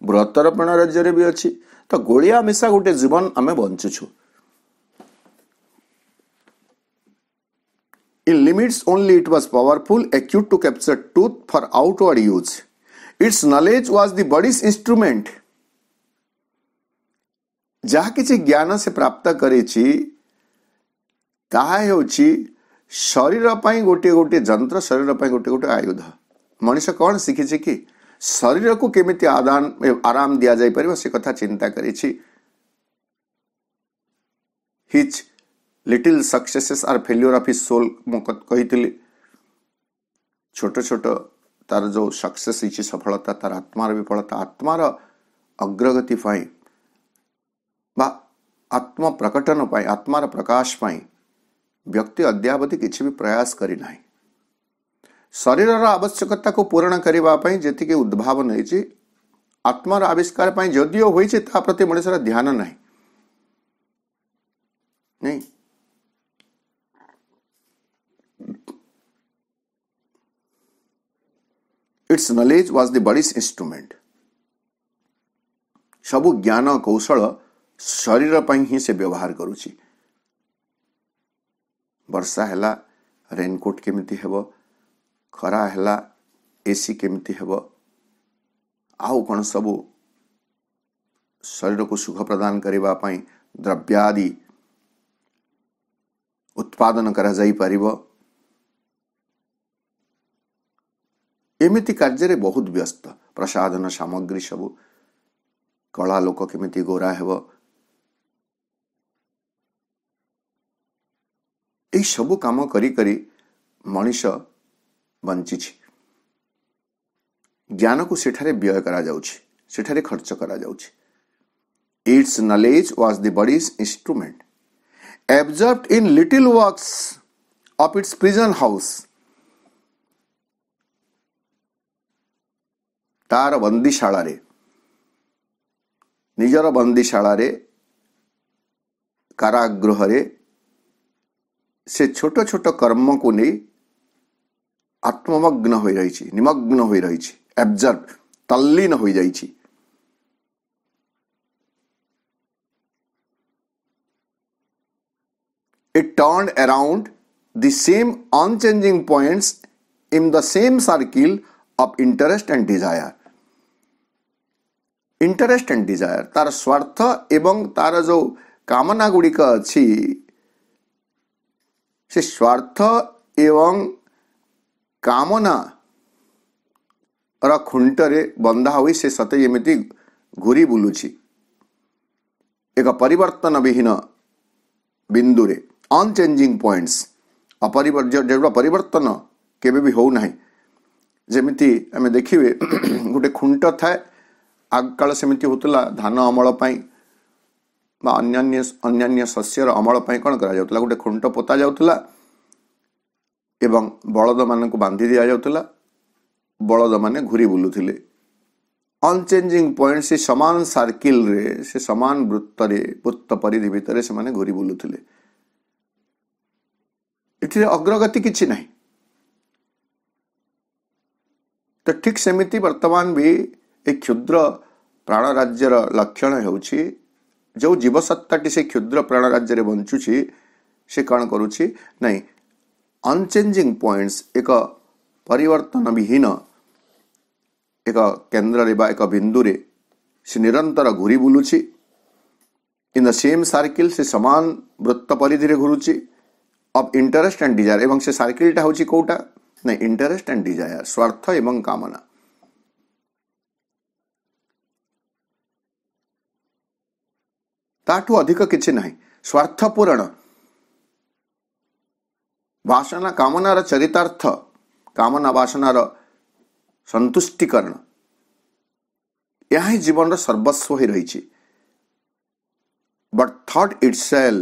ବୃହତ୍ତର ପ୍ରାଣ ରାଜ୍ୟରେ ବି ଅଛି ତ ଗୋଳିଆ ମିଶା ଗୋଟେ ଜୀବନ ଆମେ ବଞ୍ଚୁଛୁ In limits only it was powerful, acute to capture truth for outward use. Its knowledge was the body's instrument ଯାହା କିଛି ଜ୍ଞାନ ସେ ପ୍ରାପ୍ତ କରିଛି ତାହା ହେଉଛି ଶରୀର ପାଇଁ ଗୋଟିଏ ଗୋଟିଏ ଯନ୍ତ୍ର ଶରୀର ପାଇଁ ଗୋଟିଏ ଗୋଟିଏ ଆୟୁଧ ମଣିଷ କ'ଣ ଶିଖିଛି କି ଶରୀରକୁ କେମିତି ଆଦାନ ଆରାମ ଦିଆଯାଇପାରିବ ସେ କଥା ଚିନ୍ତା କରିଛି his little successes or failure of his soul ମୁଁ କହିଥିଲି ଛୋଟ ଛୋଟ ତାର ଯେଉଁ ସକ୍ସେସ୍ ହେଇଛି ସଫଳତା ତାର ଆତ୍ମାର ବିଫଳତା ଆତ୍ମାର ଅଗ୍ରଗତି ପାଇଁ ବା ଆତ୍ମ ପ୍ରକଟନ ପାଇଁ ଆତ୍ମାର ପ୍ରକାଶ ପାଇଁ ବ୍ୟକ୍ତି ଅଦ୍ୟାବଧି କିଛି ବି ପ୍ରୟାସ କରିନାହିଁ ଶରୀରର ଆବଶ୍ୟକତାକୁ ପୂରଣ କରିବା ପାଇଁ ଯେତିକି ଉଦ୍ଭାବନ ହେଇଛି ଆତ୍ମାର ଆବିଷ୍କାର ପାଇଁ ଯଦିଓ ହୋଇଛି ତା ପ୍ରତି ମଣିଷର ଧ୍ୟାନ ନାହିଁ ନାଇଁ its knowledge was the body's instrument ସବୁ ଜ୍ଞାନ କୌଶଳ ଶରୀର ପାଇଁ ହିଁ ସେ ବ୍ୟବହାର କରୁଛି ବର୍ଷା ହେଲା ରେନକୋଟ୍ କେମିତି ହେବ ଖରା ହେଲା ଏସି କେମିତି ହେବ ଆଉ କ'ଣ ସବୁ ଶରୀରକୁ ସୁଖ ପ୍ରଦାନ କରିବା ପାଇଁ ଦ୍ରବ୍ୟାଦି ଉତ୍ପାଦନ କରାଯାଇପାରିବ ଏମିତି କାର୍ଯ୍ୟରେ ବହୁତ ବ୍ୟସ୍ତ ପ୍ରସାଧନ ସାମଗ୍ରୀ ସବୁ କଳା ଲୋକ କେମିତି ଗୋରା ହେବ ଏହିସବୁ କାମ କରି କରି ମଣିଷ ବଞ୍ଚିଛି ଜ୍ଞାନକୁ ସେଠାରେ ବ୍ୟୟ କରାଯାଉଛି ସେଠାରେ ଖର୍ଚ୍ଚ କରାଯାଉଛି its knowledge was the body's instrument absorbed in little works of its prison house तार बंदीशाला निजर बंदीशा कारागृह से छोट छोट कर्म को नहीं आत्ममग्न हो रही निमग्न हो रही एबजर्व तल्लीन हो जा it turn around the same unchanging points in the same circle of interest and desire interest and desire তার স্বার্থ এবং তার ଯେଉଁ କାମନା ଗୁଡ଼ିକ ଅଛି ସେ ସ୍ୱାର୍ଥ ଏବଂ କାମନାର ଖୁଣ୍ଟରେ ବନ୍ଧା ହୋଇ ସେ ସତେ ଯେମିତି ଘୁରି ବୁଲୁଛି ଏକ ପରିବର୍ତ୍ତନ ବିହୀନ ବିନ୍ଦୁରେ ଅନଚେଞ୍ଜିଂ ପଏଣ୍ଟସ୍ ଅପରିବର୍ତ୍ୟ ପରିବର୍ତ୍ତନ କେବେ ବି ହେଉନାହିଁ ଯେମିତି ଆମେ ଦେଖିବେ ଗୋଟେ ଖୁଣ୍ଟ ଥାଏ ଆଗକାଳ ସେମିତି ହେଉଥିଲା ଧାନ ଅମଳ ପାଇଁ ବା ଅନ୍ୟାନ୍ୟ ଅନ୍ୟାନ୍ୟ ଶସ୍ୟର ଅମଳ ପାଇଁ କ'ଣ କରାଯାଉଥିଲା ଗୋଟେ ଖୁଣ୍ଟ ପୋତା ଯାଉଥିଲା ଏବଂ ବଳଦମାନଙ୍କୁ ବାନ୍ଧି ଦିଆଯାଉଥିଲା ବଳଦମାନେ ଘୁରି ବୁଲୁଥିଲେ ଅନଚେଞ୍ଜିଂ ପଏଣ୍ଟ ସେ ସମାନ ସାର୍କିଲରେ ସେ ସମାନ ବୃତ୍ତରେ ବୃତ୍ତ ପରିଧି ଭିତରେ ସେମାନେ ଘୁରି ବୁଲୁଥିଲେ ଏଥିରେ ଅଗ୍ରଗତି କିଛି ନାହିଁ ତ ଠିକ୍ ସେମିତି ବର୍ତ୍ତମାନ ବି ଏ କ୍ଷୁଦ୍ର ପ୍ରାଣ ରାଜ୍ୟର ଲକ୍ଷଣ ହେଉଛି ଯେଉଁ ଜୀବସତ୍ତାଟି ସେ କ୍ଷୁଦ୍ର ପ୍ରାଣ ରାଜ୍ୟରେ ବଞ୍ଚୁଛି ସେ କ'ଣ କରୁଛି ନାହିଁ ଅନଚେଞ୍ଜିଂ ପଏଣ୍ଟସ୍ ଏକ ପରିବର୍ତ୍ତନ ବିହୀନ ଏକ କେନ୍ଦ୍ରରେ ବା ଏକ ବିନ୍ଦୁରେ ସେ ନିରନ୍ତର ଘୁରି ବୁଲୁଛି ଇନ୍ ଦ ସେମ୍ ସାର୍କିଲ୍ ସେ ସମାନ ବୃତ୍ତ ପରିଧିରେ ଘୁରୁଛି ଅଫ୍ ଇଣ୍ଟରେଷ୍ଟ ଆଣ୍ଡ ଡିଜାୟାର ଏବଂ ସେ ସାର୍କିଲ୍ଟା ହେଉଛି କେଉଁଟା ନା ଇଣ୍ଟରେଷ୍ଟ ଆଣ୍ଡ ଡିଜାୟାର ସ୍ୱାର୍ଥ ଏବଂ କାମନା ତାଠୁ ଅଧିକ କିଛି ନାହିଁ ସ୍ୱାର୍ଥପୂରଣ ବାସନା କାମନାର ଚରିତାର୍ଥ କାମନା ବାସନାର ସନ୍ତୁଷ୍ଟିକରଣ ଏହା ହିଁ ଜୀବନର ସର୍ବସ୍ୱ ହୋଇ ରହିଛି but thought itself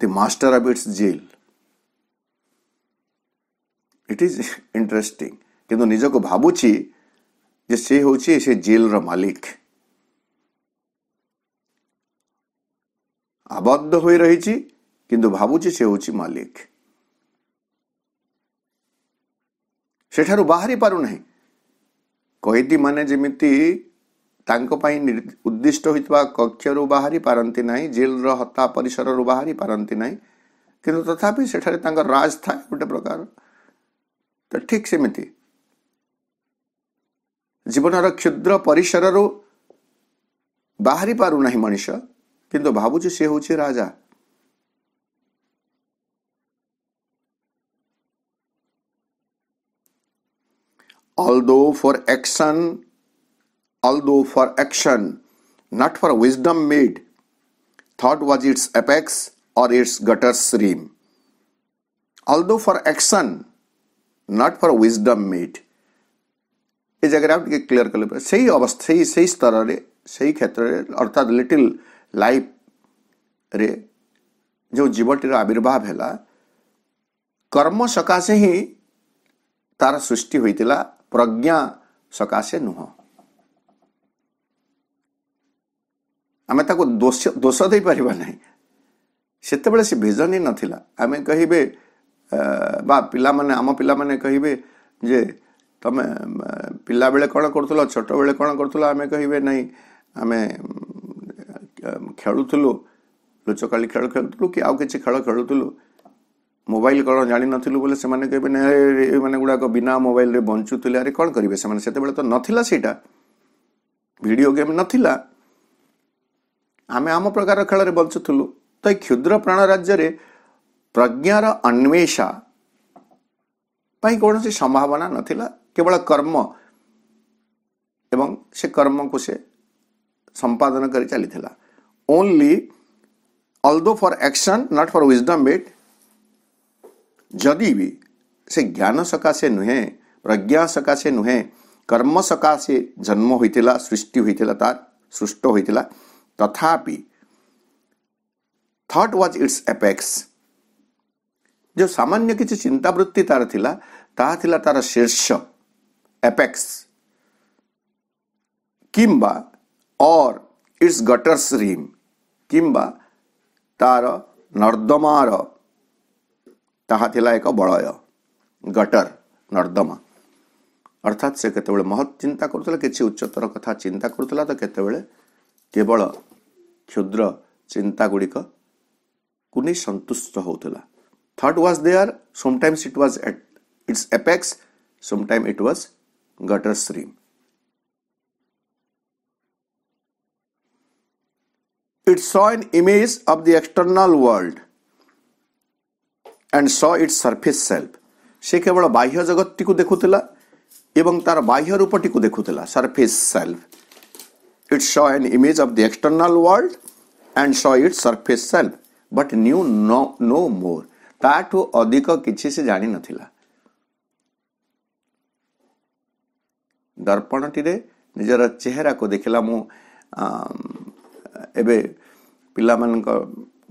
the master of its jail it is interesting କିନ୍ତୁ ନିଜକୁ ଭାବୁଛି ଯେ ସେ ହେଉଛି ସେ ଜେଲ୍ର ମାଲିକ ଆବଦ୍ଧ ହୋଇ ରହିଛି କିନ୍ତୁ ଭାବୁଛି ସେ ହେଉଛି ମାଲିକ ସେଠାରୁ ବାହାରି ପାରୁନାହିଁ କଏଦୀମାନେ ଯେମିତି ତାଙ୍କ ପାଇଁ ଉଦ୍ଦିଷ୍ଟ ହୋଇଥିବା କକ୍ଷରୁ ବାହାରି ପାରନ୍ତି ନାହିଁ ଜେଲ୍ର ହତା ପରିସରରୁ ବାହାରି ପାରନ୍ତି ନାହିଁ କିନ୍ତୁ ତଥାପି ସେଠାରେ ତାଙ୍କର ରାଜ ଥାଏ ଗୋଟେ ପ୍ରକାର ତ ଠିକ୍ ସେମିତି ଜୀବନର କ୍ଷୁଦ୍ର ପରିସରରୁ ବାହାରି ପାରୁନାହିଁ ମଣିଷ କିନ୍ତୁ ଭାବୁଛି ସେ ହେଉଛି ରାଜା although for action although for action not for wisdom made thought was its apex or its gutter stream although for action not for wisdom made ଏ ଜାଗାରେ ଆଉ ଟିକେ କ୍ଲିଅର କଲେ ସେହି ଅବସ୍ଥା ସେହି ସେହି ସ୍ତରରେ ସେହି କ୍ଷେତ୍ରରେ ଅର୍ଥାତ୍ ଲିଟିଲ୍ ଲାଇଫ୍ରେ ଯେଉଁ ଜୀବଟିର ଆବିର୍ଭାବ ହେଲା କର୍ମ ସକାଶେ ହିଁ ତାର ସୃଷ୍ଟି ହୋଇଥିଲା ପ୍ରଜ୍ଞା ସକାଶେ ନୁହଁ ଆମେ ତାକୁ ଦୋଷ ଦୋଷ ଦେଇପାରିବା ନାହିଁ ସେତେବେଳେ ସେ ଭିଜନ ହିଁ ନଥିଲା ଆମେ କହିବେ ବା ପିଲାମାନେ ଆମ ପିଲାମାନେ କହିବେ ଯେ ତମେ ପିଲାବେଳେ କ'ଣ କରୁଥିଲ ଛୋଟବେଳେ କ'ଣ କରୁଥିଲ ଆମେ କହିବେ ନାହିଁ ଆମେ ଖେଳୁଥିଲୁ ଲୁଚକାଳି ଖେଳ ଖେଳୁଥିଲୁ କି ଆଉ କିଛି ଖେଳ ଖେଳୁଥିଲୁ ମୋବାଇଲ କ'ଣ ଜାଣିନଥିଲୁ ବୋଲେ ସେମାନେ କହିବେ ନା ଏମାନେ ଗୁଡ଼ାକ ବିନା ମୋବାଇଲରେ ବଞ୍ଚୁଥିଲେ ଆରେ କ'ଣ କରିବେ ସେମାନେ ସେତେବେଳେ ତ ନଥିଲା ସେଇଟା ଭିଡ଼ିଓ ଗେମ୍ ନଥିଲା ଆମେ ଆମ ପ୍ରକାର ଖେଳରେ ବଞ୍ଚୁଥିଲୁ ତ ଏଇ କ୍ଷୁଦ୍ର ପ୍ରାଣ ରାଜ୍ୟରେ ପ୍ରଜ୍ଞାର ଅନ୍ୱେଷା ପାଇଁ କୌଣସି ସମ୍ଭାବନା ନଥିଲା କେବଳ କର୍ମ ଏବଂ ସେ କର୍ମକୁ ସେ ସମ୍ପାଦନ କରି ଚାଲିଥିଲା only although for action not for wisdom bit जदि भी से ज्ञान सकाशे नुहे प्रज्ञा सकाशे नुहे कर्म सकाशे जन्म होता सृष्टि होता तार सृष्ट होता तथापि थट वाज इट्स एपेक्स जो सामान्य किसी चिंतावृत्ति तार थिला ताहा थिला तार शीर्ष एपेक्स किंबा और इट्स गटर्स रीम କିମ୍ବା ତାର ନର୍ଦ୍ଦମାର ତାହା ଥିଲା ଏକ ବଳୟ ଗଟର ନର୍ଦ୍ଦମା ଅର୍ଥାତ୍ ସେ କେତେବେଳେ ମହତ୍ ଚିନ୍ତା କରୁଥିଲା କିଛି ଉଚ୍ଚତର କଥା ଚିନ୍ତା କରୁଥିଲା ତ କେତେବେଳେ କେବଳ କ୍ଷୁଦ୍ର ଚିନ୍ତା ଗୁଡ଼ିକକୁ ନେଇ ସନ୍ତୁଷ୍ଟ ହେଉଥିଲା that was there sometimes it was its apex sometime it was gutter stream it saw an image of the external world and saw its surface self. সে কেবল বাহ্য জগৎটিକୁ ଦେଖୁଥିଲା এবং তার ବାହ୍ୟ ରୂପଟିକୁ ଦେଖୁଥିଲା surface self. It saw an image of the external world and saw its surface self, but knew no, no more. ତାଠୁ ଅଧିକ କିଛି ସେ ଜାଣିନଥିଲା ଦର୍ପଣଟିରେ ନିଜର ଚେହେରାକୁ ଦେଖିଲା ମୁଁ ଏବେ ପିଲାମାନଙ୍କ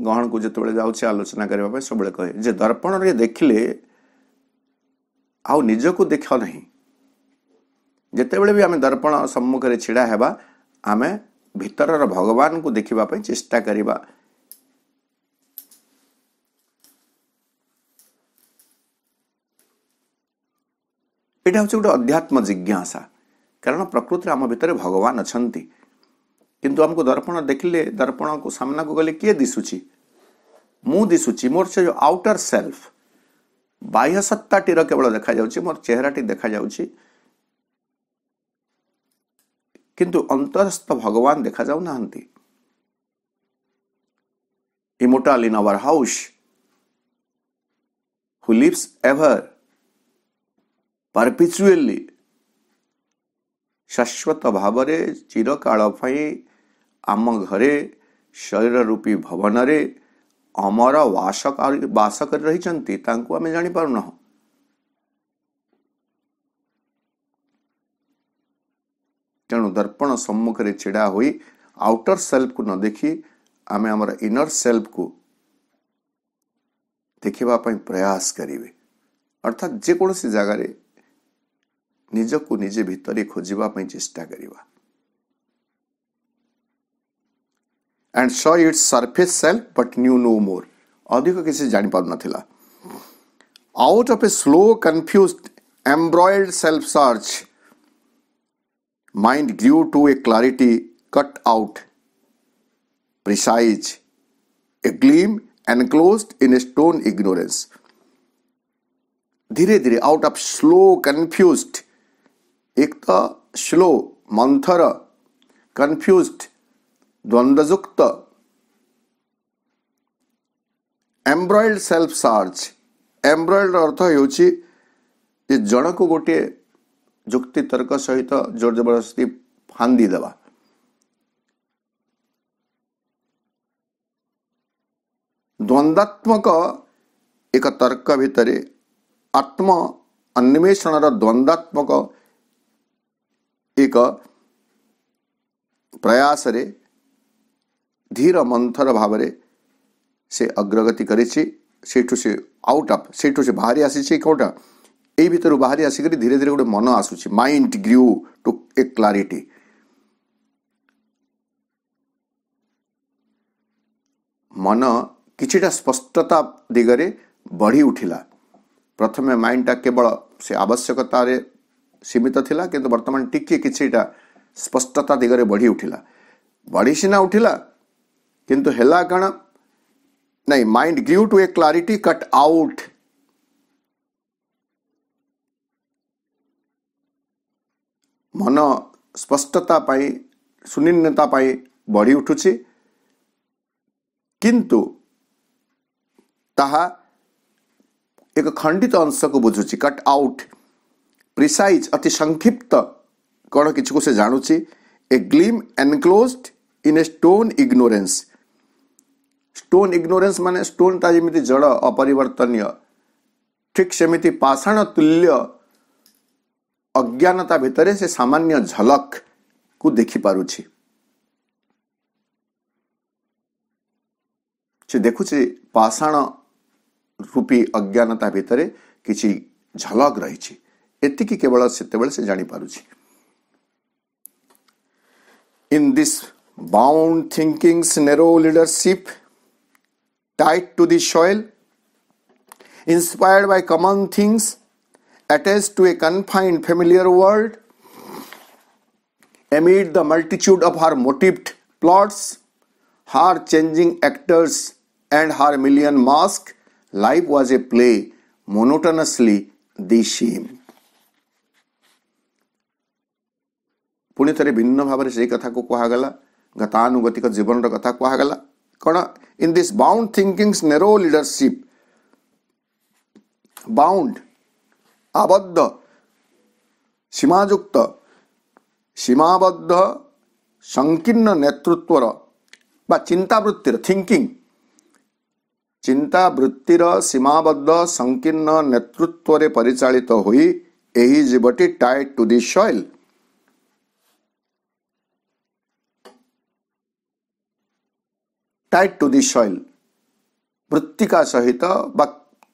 ଗହଣକୁ ଯେତେବେଳେ ଯାଉଛି ଆଲୋଚନା କରିବା ପାଇଁ ସବୁବେଳେ କହେ ଯେ ଦର୍ପଣରେ ଦେଖିଲେ ଆଉ ନିଜକୁ ଦେଖ ନାହିଁ ଯେତେବେଳେ ବି ଆମେ ଦର୍ପଣ ସମ୍ମୁଖରେ ଛିଡ଼ା ହେବା ଆମେ ଭିତରର ଭଗବାନଙ୍କୁ ଦେଖିବା ପାଇଁ ଚେଷ୍ଟା କରିବା ଏଇଟା ହେଉଛି ଗୋଟେ ଅଧ୍ୟାତ୍ମ ଜିଜ୍ଞାସା କାରଣ ପ୍ରକୃତିରେ ଆମ ଭିତରେ ଭଗବାନ ଅଛନ୍ତି କିନ୍ତୁ ଆମକୁ ଦର୍ପଣ ଦେଖିଲେ ଦର୍ପଣକୁ ସାମ୍ନାକୁ ଗଲେ କିଏ ଦିଶୁଛି ମୁଁ ଦିଶୁଛି ମୋର ସେ ଯେଉଁ ଆଉଟର ସେଲ୍ଫ ବାହ୍ୟ ସତ୍ତାଟିର କେବଳ ଦେଖାଯାଉଛି ମୋର ଚେହେରାଟି ଦେଖାଯାଉଛି କିନ୍ତୁ ଅନ୍ତରସ୍ଥ ଭଗବାନ ଦେଖାଯାଉନାହାନ୍ତି immortal in our house, who lives ever, perpetually, शाश्वत भाव चिरकाल आम घरे शरीर रूपी भवन अमर वास वास कर रही आम जापार तेणु दर्पण सम्मुखें ढड़ा हो आउटर सेल्फ को न देखी आम आम इनर सेल्फ को देखापी प्रयास करे अर्थात जेकोसी जगह ନିଜକୁ ନିଜେ ଭିତରେ ଖୋଜିବା ପାଇଁ ଚେଷ୍ଟା କରିବା and so its surface self but knew no more ଅଧିକ କିଛି ଜାଣିପାରୁନଥିଲା out of a slow confused embroiled self search mind grew to a clarity cut out precise a gleam enclosed in a stone ignorance धीरे धीरे out of slow confused एकता श्लो मंथर confused, द्वंद्वजुक्त embroiled self search embroiled अर्थ ହେଉଛି ଯେ ଜଣକୁ ଗୋଟିଏ ଯୁକ୍ତି ତର୍କ ସହିତ ଜୋର ଜବରଦସ୍ତି ଫାନ୍ଦି ଦେବା ଦ୍ୱନ୍ଦ୍ୱାତ୍ମକ ଏକ ତର୍କ ଭିତରେ ଆତ୍ମ ଅନ୍ୱେଷଣର ଦ୍ୱନ୍ଦ୍ୱାତ୍ମକ ଏକ ପ୍ରୟାସରେ ଧୀର ମନ୍ଥର ଭାବରେ ସେ ଅଗ୍ରଗତି କରିଛି ସେଇଠୁ ସେ ଆଉଟ୍ ଅଫ୍ ସେଇଠୁ ସେ ବାହାରି ଆସିଛି କେଉଁଟା ଏଇ ଭିତରୁ ବାହାରି ଆସିକରି ଧୀରେ ଧୀରେ ଗୋଟେ ମନ ଆସୁଛି mind grew to a clarity ମନ କିଛିଟା ସ୍ପଷ୍ଟତା ଦିଗରେ ବଢ଼ି ଉଠିଲା ପ୍ରଥମେ ମାଇଣ୍ଡଟା କେବଳ ସେ ଆବଶ୍ୟକତାରେ ସୀମିତ ଥିଲା କିନ୍ତୁ ବର୍ତ୍ତମାନ ଟିକିଏ କିଛିଟା ସ୍ପଷ୍ଟତା ଦିଗରେ ବଢ଼ି ଉଠିଲା ବଢ଼ି ସିନା ଉଠିଲା କିନ୍ତୁ ହେଲା କ'ଣ ନାଇଁ mind grew to a clarity cut out ମନ ସ୍ପଷ୍ଟତା ପାଇଁ ସୁନିନ୍ନତା ପାଇଁ ବଢ଼ି ଉଠୁଛି କିନ୍ତୁ ତାହା ଏକ ଖଣ୍ଡିତ ଅଂଶକୁ ବୁଝୁଛି କଟ୍ ଆଉଟ୍ ପ୍ରିସାଇଜ୍ ଅତି ସଂକ୍ଷିପ୍ତ କ'ଣ କିଛିକୁ ସେ ଜାଣୁଛି a gleam enclosed in a stone ignorance stone ignorance ମାନେ ଷ୍ଟୋନ୍ ତା ଯେମିତି ଜଡ଼ ଅପରିବର୍ତ୍ତନୀୟ ଠିକ୍ ସେମିତି ପାଷାଣ ତୁଲ୍ୟ ଅଜ୍ଞାନତା ଭିତରେ ସେ ସାମାନ୍ୟ ଝଲକକୁ ଦେଖିପାରୁଛି ସେ ଦେଖୁଛି ପାଷାଣ ରୂପୀ ଅଜ୍ଞାନତା ଭିତରେ କିଛି ଝଲକ ରହିଛି ଏତିକି କେବଳ ସେତେବେଳେ ସେ ଜାଣିପାରୁଛି in this bound thinkings narrow leadership tied to the soil, inspired by common things, attached to a confined familiar world, amid the multitude of her motived plots, her changing actors, and her million masks, life was a play monotonously the same. ପୁଣି ଥରେ ଭିନ୍ନ ଭାବରେ ସେଇ କଥାକୁ କୁହାଗଲା ଗତାନୁଗତିକ ଜୀବନର କଥା କୁହାଗଲା କ'ଣ in this bound thinkings narrow leadership bound ଆବଦ୍ଧ ସୀମାଯୁକ୍ତ ସୀମାବଦ୍ଧ ସଂକୀର୍ଣ୍ଣ ନେତୃତ୍ୱର ବା ଚିନ୍ତା ଚିନ୍ତାବୃତ୍ତିର ଥିଙ୍କିଂ ବୃତ୍ତିର ସୀମାବଦ୍ଧ ସଂକୀର୍ଣ୍ଣ ନେତୃତ୍ୱରେ ପରିଚାଳିତ ହୋଇ ଏହି ଜୀବଟି tied to the soil tied to the soil. ମୃତ୍ତିକା ସହିତ ବା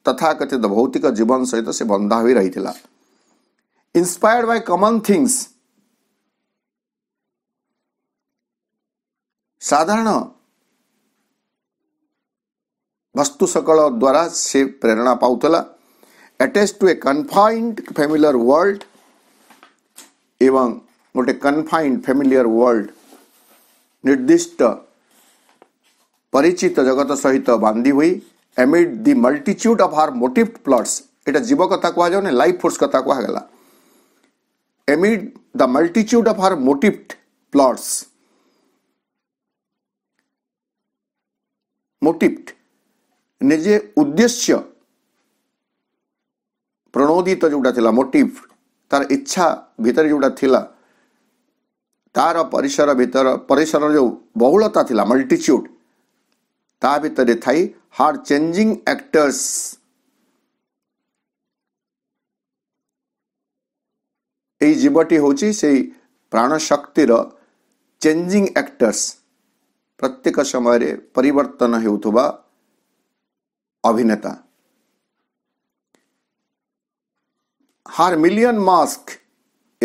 ତଥାକଥିତ ଭୌତିକ ଜୀବନ ସହିତ ସେ ବନ୍ଧା ହୋଇ ରହିଥିଲା ଇନ୍ସପାୟର୍ଡ ବାଇ କମନ୍ ଥିଙ୍ଗସ୍ ସାଧାରଣ ବସ୍ତୁ ସକଳ ଦ୍ୱାରା ସେ ପ୍ରେରଣା ପାଉଥିଲା attached to a confined familiar world ଏବଂ ଗୋଟେ କନଫାଇଣ୍ଡ ଫ୍ୟାମିଲିୟର ୱାର୍ଲଡ ନିର୍ଦ୍ଦିଷ୍ଟ ପରିଚିତ ଜଗତ ସହିତ ବାନ୍ଧି ହୋଇ ଏମିଡ୍ ଦି ମଲ୍ଟିଚ୍ୟୁଡ୍ ଅଫ୍ ଆର୍ ମୋଟିଭ୍ ପ୍ଲଟ୍ସ এটা জীব কথা কুহযাওনি লাইফ ফোর্স কথা কুহগলা amid the multitude of her motived plots motived নে যে উদ্দেশ্য প্রণোদিত যেটা লা মোটিভ তার ইচ্ছা ভিতরে যেটা লা তার পরিসর ভিতর পরিসর যে বহুলতা লা মল্টিচ্যুড ତା ଭିତରେ ଥାଇ हर ଚେଞ୍ଜିଂ ଆକ୍ଟର୍ସ ଏହି ଜୀବଟି ହେଉଛି ସେଇ ପ୍ରାଣଶକ୍ତିର ଚେଞ୍ଜିଂ ଆକ୍ଟର୍ସ ପ୍ରତ୍ୟେକ ସମୟରେ ପରିବର୍ତ୍ତନ ହେଉଥିବା ଅଭିନେତା ହାର୍ ମିଲିୟନ ମାସ୍କ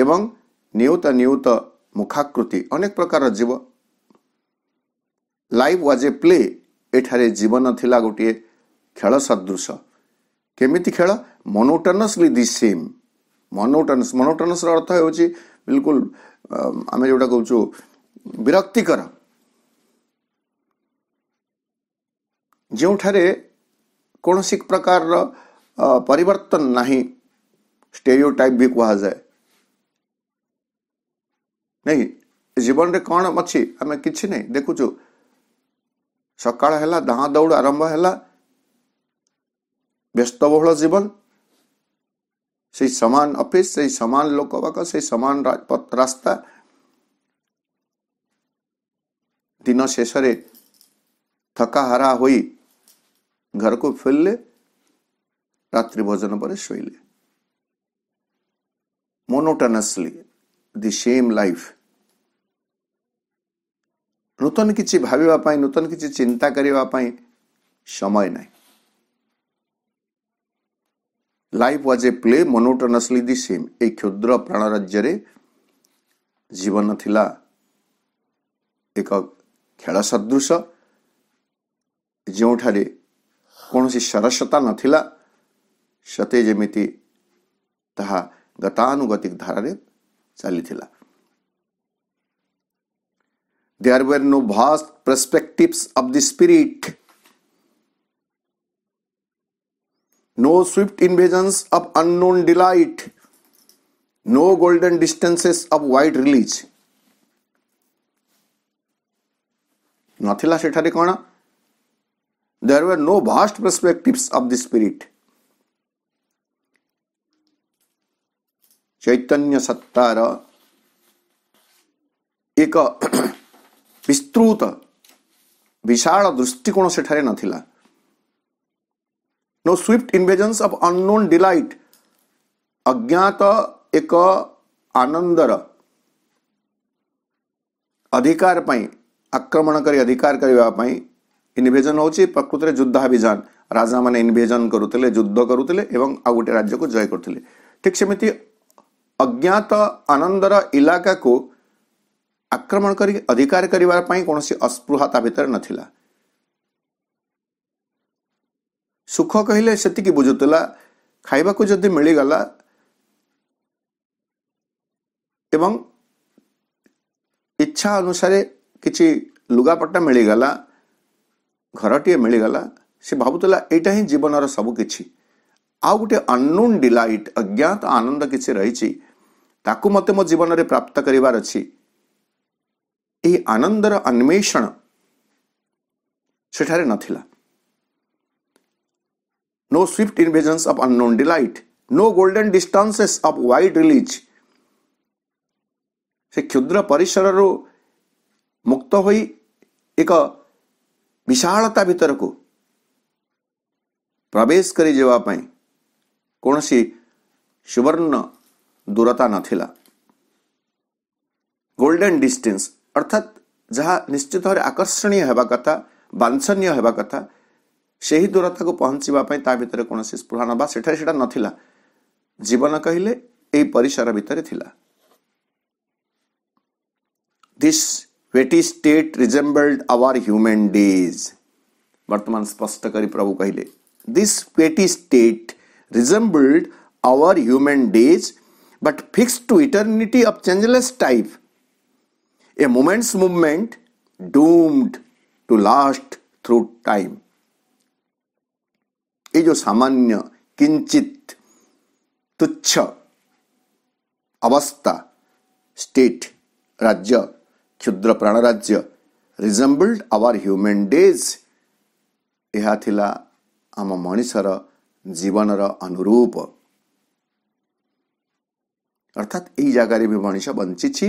ଏବଂ ନିୟୁତ ନିୟୁତ ମୁଖାକୃତି ଅନେକ ପ୍ରକାର ଜୀବ ଲାଇଫ୍ ୱାଜ୍ ଏ ପ୍ଲେ ଏଠାରେ ଜୀବନ ଥିଲା ଗୋଟିଏ ଖେଳ ସଦୃଶ କେମିତି ଖେଳ ମନୋଟନସଲି ଦି ସେମ୍ ମନୋଟନସ୍ ମନୋଟନସ୍ର ଅର୍ଥ ହେଉଛି ବିଲକୁଲ ଆମେ ଯେଉଁଟା କହୁଛୁ ବିରକ୍ତିକର ଯେଉଁଠାରେ କୌଣସି ପ୍ରକାରର ପରିବର୍ତ୍ତନ ନାହିଁ ଷ୍ଟେରିଓ ଟାଇପ୍ ବି କୁହାଯାଏ ନାଇଁ ଜୀବନରେ କ'ଣ ଅଛି ଆମେ କିଛି ନାହିଁ ଦେଖୁଛୁ सका है दाँ दौड़ आरंभ है व्यस्तबह जीवन से सामान अफिस् सामान लोकवाक सामान रास्ता दिन शेष थका हरा हो घर को फिर रात्रि भोजन पर शे मोनोटनसली सेम लाइफ ନୂତନ କିଛି ଭାବିବା ପାଇଁ ନୂତନ କିଛି ଚିନ୍ତା କରିବା ପାଇଁ ସମୟ ନାହିଁ life was a play monotonously the same ଏଇ କ୍ଷୁଦ୍ର ପ୍ରାଣରାଜ୍ୟରେ ଜୀବନ ଥିଲା ଏକ ଖେଳ ସଦୃଶ ଯେଉଁଠାରେ କୌଣସି ସରସତା ନଥିଲା ସତେ ଯେମିତି ତାହା ଗତାନୁଗତିକ ଧାରାରେ ଚାଲିଥିଲା There were no vast perspectives of the spirit, no swift invasions of unknown delight, no golden distances of wide release. ନଥିଲା ସେଠାରେ कौन there were no vast perspectives of the spirit चैतन्य सत्तार एक ବିସ୍ତୃତ ବିଶାଳ ଦୃଷ୍ଟିକୋଣ ସେଠାରେ ନଥିଲା no swift invasions of unknown delight अज्ञात एक आनंदर अधिकार पाई आक्रमण करी अधिकार करने पाई इन्भेजन हूँ प्रकृत में युद्धाभिजान राजा मैंने इन्भेजन करुले युद्ध करुले आ गोटे राज्य को जय करुले ठीक सेमती अज्ञात आनंदर इलाका को ଆକ୍ରମଣ କରି ଅଧିକାର କରିବା ପାଇଁ କୌଣସି ଅସ୍ପୃହା ତା ଭିତରେ ନଥିଲା ସୁଖ କହିଲେ ସେତିକି ବୁଝୁଥିଲା ଖାଇବାକୁ ଯଦି ମିଳିଗଲା ଏବଂ ଇଚ୍ଛା ଅନୁସାରେ କିଛି ଲୁଗାପଟା ମିଳିଗଲା ଘରଟିଏ ମିଳିଗଲା ସେ ଭାବୁଥିଲା ଏଇଟା ହିଁ ଜୀବନର ସବୁ କିଛି ଆଉ ଗୋଟିଏ ଅନୁନ୍ ଡିଲାଇଟ୍ ଅଜ୍ଞାତ ଆନନ୍ଦ କିଛି ରହିଛି ତାକୁ ମୋତେ ମୋ ଜୀବନରେ ପ୍ରାପ୍ତ କରିବାର ଅଛି એ આનંદર અન્વેષણ ସେଠାରେ ନଥିଲା no swift invasions of unknown delight no golden distances of wide release से क्षुद्र परिसर मुक्त हो एक विशालता भीतर को प्रवेश कर कौन सी सुवर्ण दूरता नथिला गोल्डन ଅର୍ଥାତ୍ ଯାହା ନିଶ୍ଚିତ ଭାବରେ ଆକର୍ଷଣୀୟ ହେବା କଥା ବାଞ୍ଛନୀୟ ହେବା କଥା ସେହି ଦୂରତାକୁ ପହଞ୍ଚିବା ପାଇଁ ତା ଭିତରେ କୌଣସି ସ୍ପୃହା ନେବା ସେଠାରେ ସେଟା ନଥିଲା ଜୀବନ କହିଲେ ଏହି ପରିସର ଭିତରେ ଥିଲା this weighty state resembled our human days ବର୍ତ୍ତମାନ ସ୍ପଷ୍ଟ କରି ପ୍ରଭୁ କହିଲେ this weighty state resembled our human days but fixed to eternity of changeless type a moment's movement doomed to last through time. ये जो सामान्य किंचित तुच्छ अवस्था स्टेट राज्य क्षुद्र प्राणराज्य ରିଜେମ୍ବଲ୍ଡ ଆୱାର ହ୍ୟୁମେନ୍ ଡେଜ୍ ଏହା ଥିଲା ଆମ ମଣିଷର ଜୀବନର ଅନୁରୂପ ଅର୍ଥାତ୍ ଏଇ ଜାଗାରେ ବି ମଣିଷ ବଞ୍ଚିଛି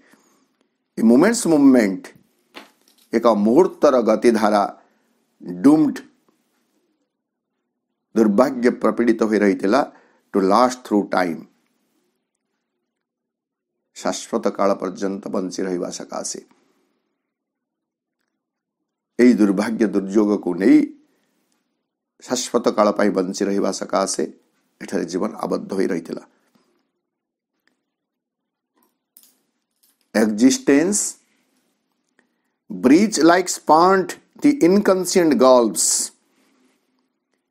A moment's एक मुहूर्तर गतिधारा धारा डूम्ड दुर्भाग्य प्रपीड़ित हो रही टू लास्ट थ्रू टाइम शाश्वत काल पर्यंत बंची रही सकाशे यही दुर्भाग्य दुर्योग को नहीं शाश्वत काल बंसी रहा सकाशे जीवन आबद्ध हो रही है existence. Breach like spant the inconscient gulfs.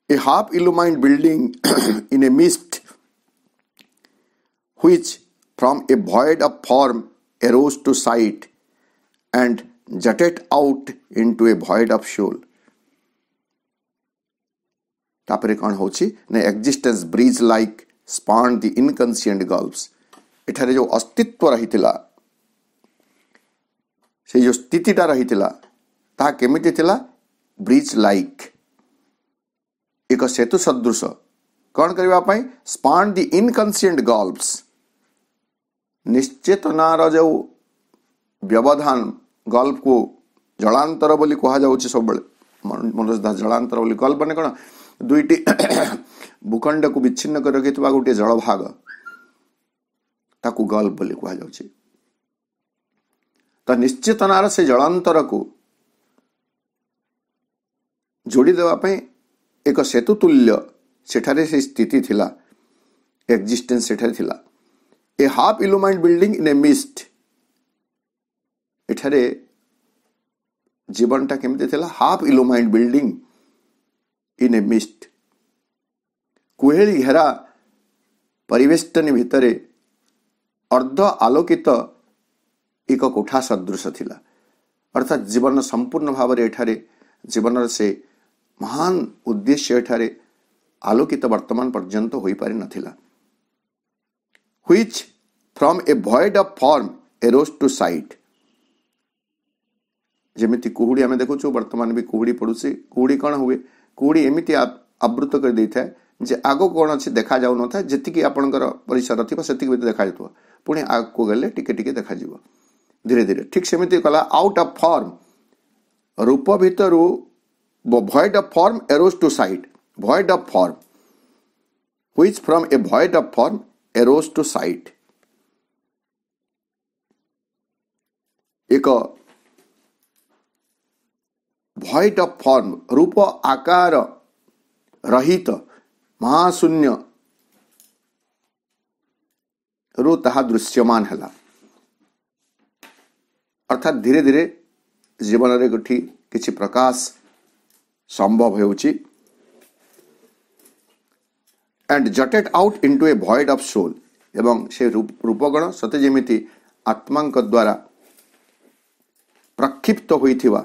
A half illumined building in a mist, which from a void of form arose to sight and jutted out into a void of soul. ତାପରେ କ'ଣ ହେଉଛି ନା existence bridge like spanned the inconscient gulfs ଏଠାରେ ଯେଉଁ ଅସ୍ତିତ୍ୱ ରହିଥିଲା ସେ ଯେଉଁ ସ୍ଥିତିଟା ରହିଥିଲା ତାହା କେମିତି ଥିଲା ବ୍ରିଜ୍ ଲାଇକ୍ ଏକ ସେତୁ ସଦୃଶ କ'ଣ କରିବା ପାଇଁ ସ୍ପାନ୍ ଦି ଇନକନସିଏଣ୍ଟ ଗଲ୍ଫସ୍ ନିଶ୍ଚେତନାର ଯେଉଁ ବ୍ୟବଧାନ ଗଲ୍ଫକୁ ଜଳାନ୍ତର ବୋଲି କୁହାଯାଉଛି ସବୁବେଳେ ମନୋଜ ଦାସ ଜଳାନ୍ତର ବୋଲି ଗଲ୍ଫ ମାନେ କ'ଣ ଦୁଇଟି ଭୂଖଣ୍ଡକୁ ବିଚ୍ଛିନ୍ନ କରି ରଖିଥିବା ଗୋଟିଏ ଜଳଭାଗ ତାକୁ ଗଲ୍ଫ ବୋଲି କୁହାଯାଉଛି ତା ନାର ସେ ଜଳାନ୍ତରକୁ ଯୋଡ଼ି ଦେବା ପାଇଁ ଏକ ସେତୁ ତୁଲ୍ୟ ସେଠାରେ ସେ ସ୍ଥିତି ଥିଲା ଏକ୍ଜିଷ୍ଟେନ୍ସ ସେଠାରେ ଥିଲା a half illumined building in a mist ଏଠାରେ ଜୀବନଟା କେମିତି ଥିଲା half illumined building in a mist କୁହେଳି ଘେରା ପରିବେଷ୍ଟନୀ ଭିତରେ ଅର୍ଦ୍ଧ ଆଲୋକିତ ଏକ କୋଠା ସଦୃଶ ଥିଲା ଅର୍ଥାତ୍ ଜୀବନ ସମ୍ପୂର୍ଣ୍ଣ ଭାବରେ ଏଠାରେ ଜୀବନର ସେ ମହାନ ଉଦ୍ଦେଶ୍ୟ ଏଠାରେ ଆଲୋକିତ ବର୍ତ୍ତମାନ ପର୍ଯ୍ୟନ୍ତ ହୋଇପାରିନଥିଲା which from a void of form arose to sight ଯେମିତି କୁହୁଡ଼ି ଆମେ ଦେଖୁଛୁ ବର୍ତ୍ତମାନ ବି କୁହୁଡ଼ି ପଡ଼ୁଛି କୁହୁଡ଼ି କ'ଣ ହୁଏ କୁହୁଡ଼ି ଏମିତି ଆବୃତ କରି ଦେଇଥାଏ ଯେ ଆଗକୁ କ'ଣ ଅଛି ଦେଖାଯାଉନଥାଏ ଯେତିକି ଆପଣଙ୍କର ପରିସର ଥିବ ସେତିକି ଭିତରେ ଦେଖାଯାଉଥିବ ପୁଣି ଆଗକୁ ଗଲେ ଟିକେ ଟିକେ ଦେଖାଯିବ ଧୀରେ ଧୀରେ ଠିକ୍ ସେମିତି କଲା ଆଉଟ୍ ଅଫ୍ ଫର୍ମ ରୂପ ଭିତରୁ void of form arose to sight void of form which from a void of form arose to sight ଏକ ଭଏଡ୍ ଅଫ୍ ଫର୍ମ ରୂପ ଆକାର ରହିତ ମହାଶୂନ୍ୟରୁ ତାହା ଦୃଶ୍ୟମାନ ହେଲା ଅର୍ଥାତ୍ ଧୀରେ ଧୀରେ ଜୀବନରେ ଗୋଠି କିଛି ପ୍ରକାଶ ସମ୍ଭବ ହେଉଛି and jutted out into a void of soul ଏବଂ ସେ ରୂପଗଣ ସତେ ଯେମିତି ଆତ୍ମାଙ୍କ ଦ୍ୱାରା ପ୍ରକ୍ଷିପ୍ତ ହୋଇଥିବା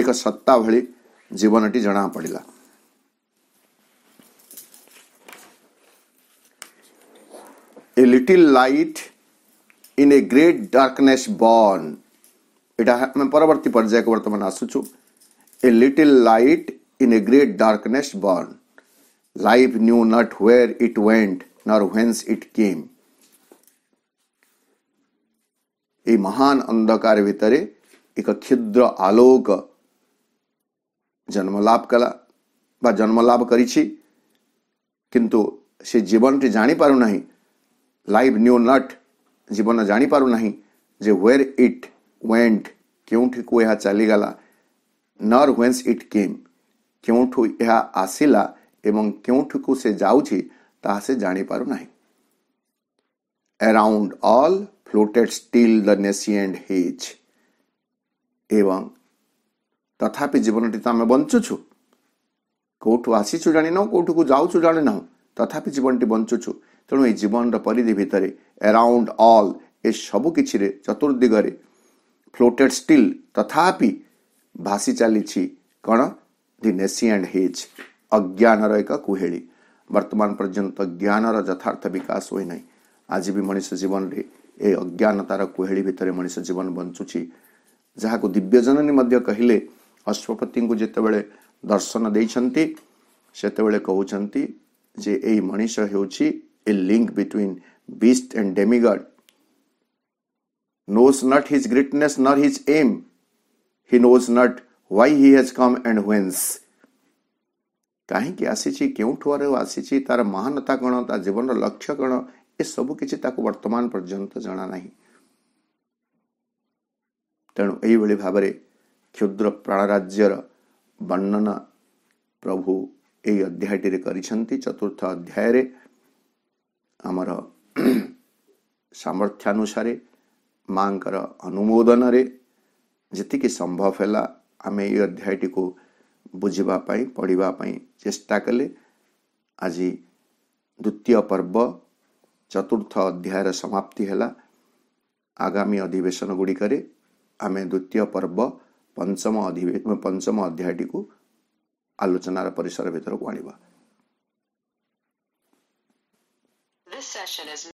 ଏକ ସତ୍ତା ଭଳି ଜୀବନଟି ଜଣାପଡ଼ିଲା a little light in a great darkness born এটা আমি পরবর্তী পর্যায়ে বর্তমানে আসুছু a little light in a great darkness born life knew not where it went nor whence it came এই মহান অন্ধকার ভিতরে এক ক্ষুদ্র আলোক জন্মলাভ কলা বা জন্মলাভ করেছি কিন্তু সে জীবনটি জাঁপারু না লাইফ নিউ নট ଜୀବନ ଜାଣିପାରୁନାହିଁ ଯେ ୱେର୍ ଇଟ୍ ୱେଣ୍ଟ କେଉଁଠିକୁ ଏହା ଚାଲିଗଲା ନର୍ ହ୍ୱେନ୍ସ ଇଟ୍ କେମ୍ କେଉଁଠୁ ଏହା ଆସିଲା ଏବଂ କେଉଁଠିକୁ ସେ ଯାଉଛି ତାହା ସେ ଜାଣିପାରୁନାହିଁ around all floated still the nescient haze ଏବଂ ତଥାପି ଜୀବନଟି ତ ଆମେ ବଞ୍ଚୁଛୁ କେଉଁଠୁ ଆସିଛୁ ଜାଣିନାହୁଁ କେଉଁଠିକୁ ଯାଉଛୁ ଜାଣିନାହୁଁ ତଥାପି ଜୀବନଟି ବଞ୍ଚୁଛୁ ତେଣୁ ଏଇ ଜୀବନର ପରିଧି ଭିତରେ around all ଏସବୁ କିଛିରେ ଚତୁର୍ଦିଗରେ ଫ୍ଲୋଟେଡ୍ ଷ୍ଟିଲ୍ ତଥାପି ଭାସି ଚାଲିଛି କ'ଣ ଦି ନେସିଆଣ୍ଡ ହିଜ୍ ଅଜ୍ଞାନର ଏକ କୁହେଳି ବର୍ତ୍ତମାନ ପର୍ଯ୍ୟନ୍ତ ଜ୍ଞାନର ଯଥାର୍ଥ ବିକାଶ ହୋଇନାହିଁ ଆଜି ବି ମଣିଷ ଜୀବନରେ ଏ ଅଜ୍ଞାନତାର କୁହେଳି ଭିତରେ ମଣିଷ ଜୀବନ ବଞ୍ଚୁଛି ଯାହାକୁ ଦିବ୍ୟଜନନୀ ମଧ୍ୟ କହିଲେ ଅଶ୍ୱପତିଙ୍କୁ ଯେତେବେଳେ ଦର୍ଶନ ଦେଇଛନ୍ତି ସେତେବେଳେ କହୁଛନ୍ତି ଯେ ଏଇ ମଣିଷ ହେଉଛି a link between beast and demigod, knows not his greatness nor his aim. He knows not why he has come and whence. କାହିଁକି ଆସିଛି କେଉଁଠୁ ଆରୁ ଆସିଛି ତାର ମହାନତା କ'ଣ ତା ଜୀବନର ଲକ୍ଷ୍ୟ କ'ଣ ଏସବୁ କିଛି ତାକୁ ବର୍ତ୍ତମାନ ପର୍ଯ୍ୟନ୍ତ ଜଣା ନାହିଁ ତେଣୁ ଏଇଭଳି ଭାବରେ କ୍ଷୁଦ୍ର ପ୍ରାଣରାଜ୍ୟର ବର୍ଣ୍ଣନା ପ୍ରଭୁ ଏହି ଅଧ୍ୟାୟଟିରେ କରିଛନ୍ତି ଚତୁର୍ଥ ଅଧ୍ୟାୟରେ ଆମର ସାମର୍ଥ୍ୟାନୁସାରେ ମାଙ୍କର ଅନୁମୋଦନରେ ଯେତିକି ସମ୍ଭବ ହେଲା ଆମେ ଏଇ ଅଧ୍ୟାୟଟିକୁ ବୁଝିବା ପାଇଁ ପଢ଼ିବା ପାଇଁ ଚେଷ୍ଟା କଲେ ଆଜି ଦ୍ୱିତୀୟ ପର୍ବ ଚତୁର୍ଥ ଅଧ୍ୟାୟର ସମାପ୍ତି ହେଲା ଆଗାମୀ ଅଧିବେଶନ ଗୁଡ଼ିକରେ ଆମେ ଦ୍ୱିତୀୟ ପର୍ବ ପଞ୍ଚମ ଅଧିବେ ପଞ୍ଚମ ଅଧ୍ୟାୟଟିକୁ ଆଲୋଚନାର ପରିସର ଭିତରକୁ ଆଣିବା This session is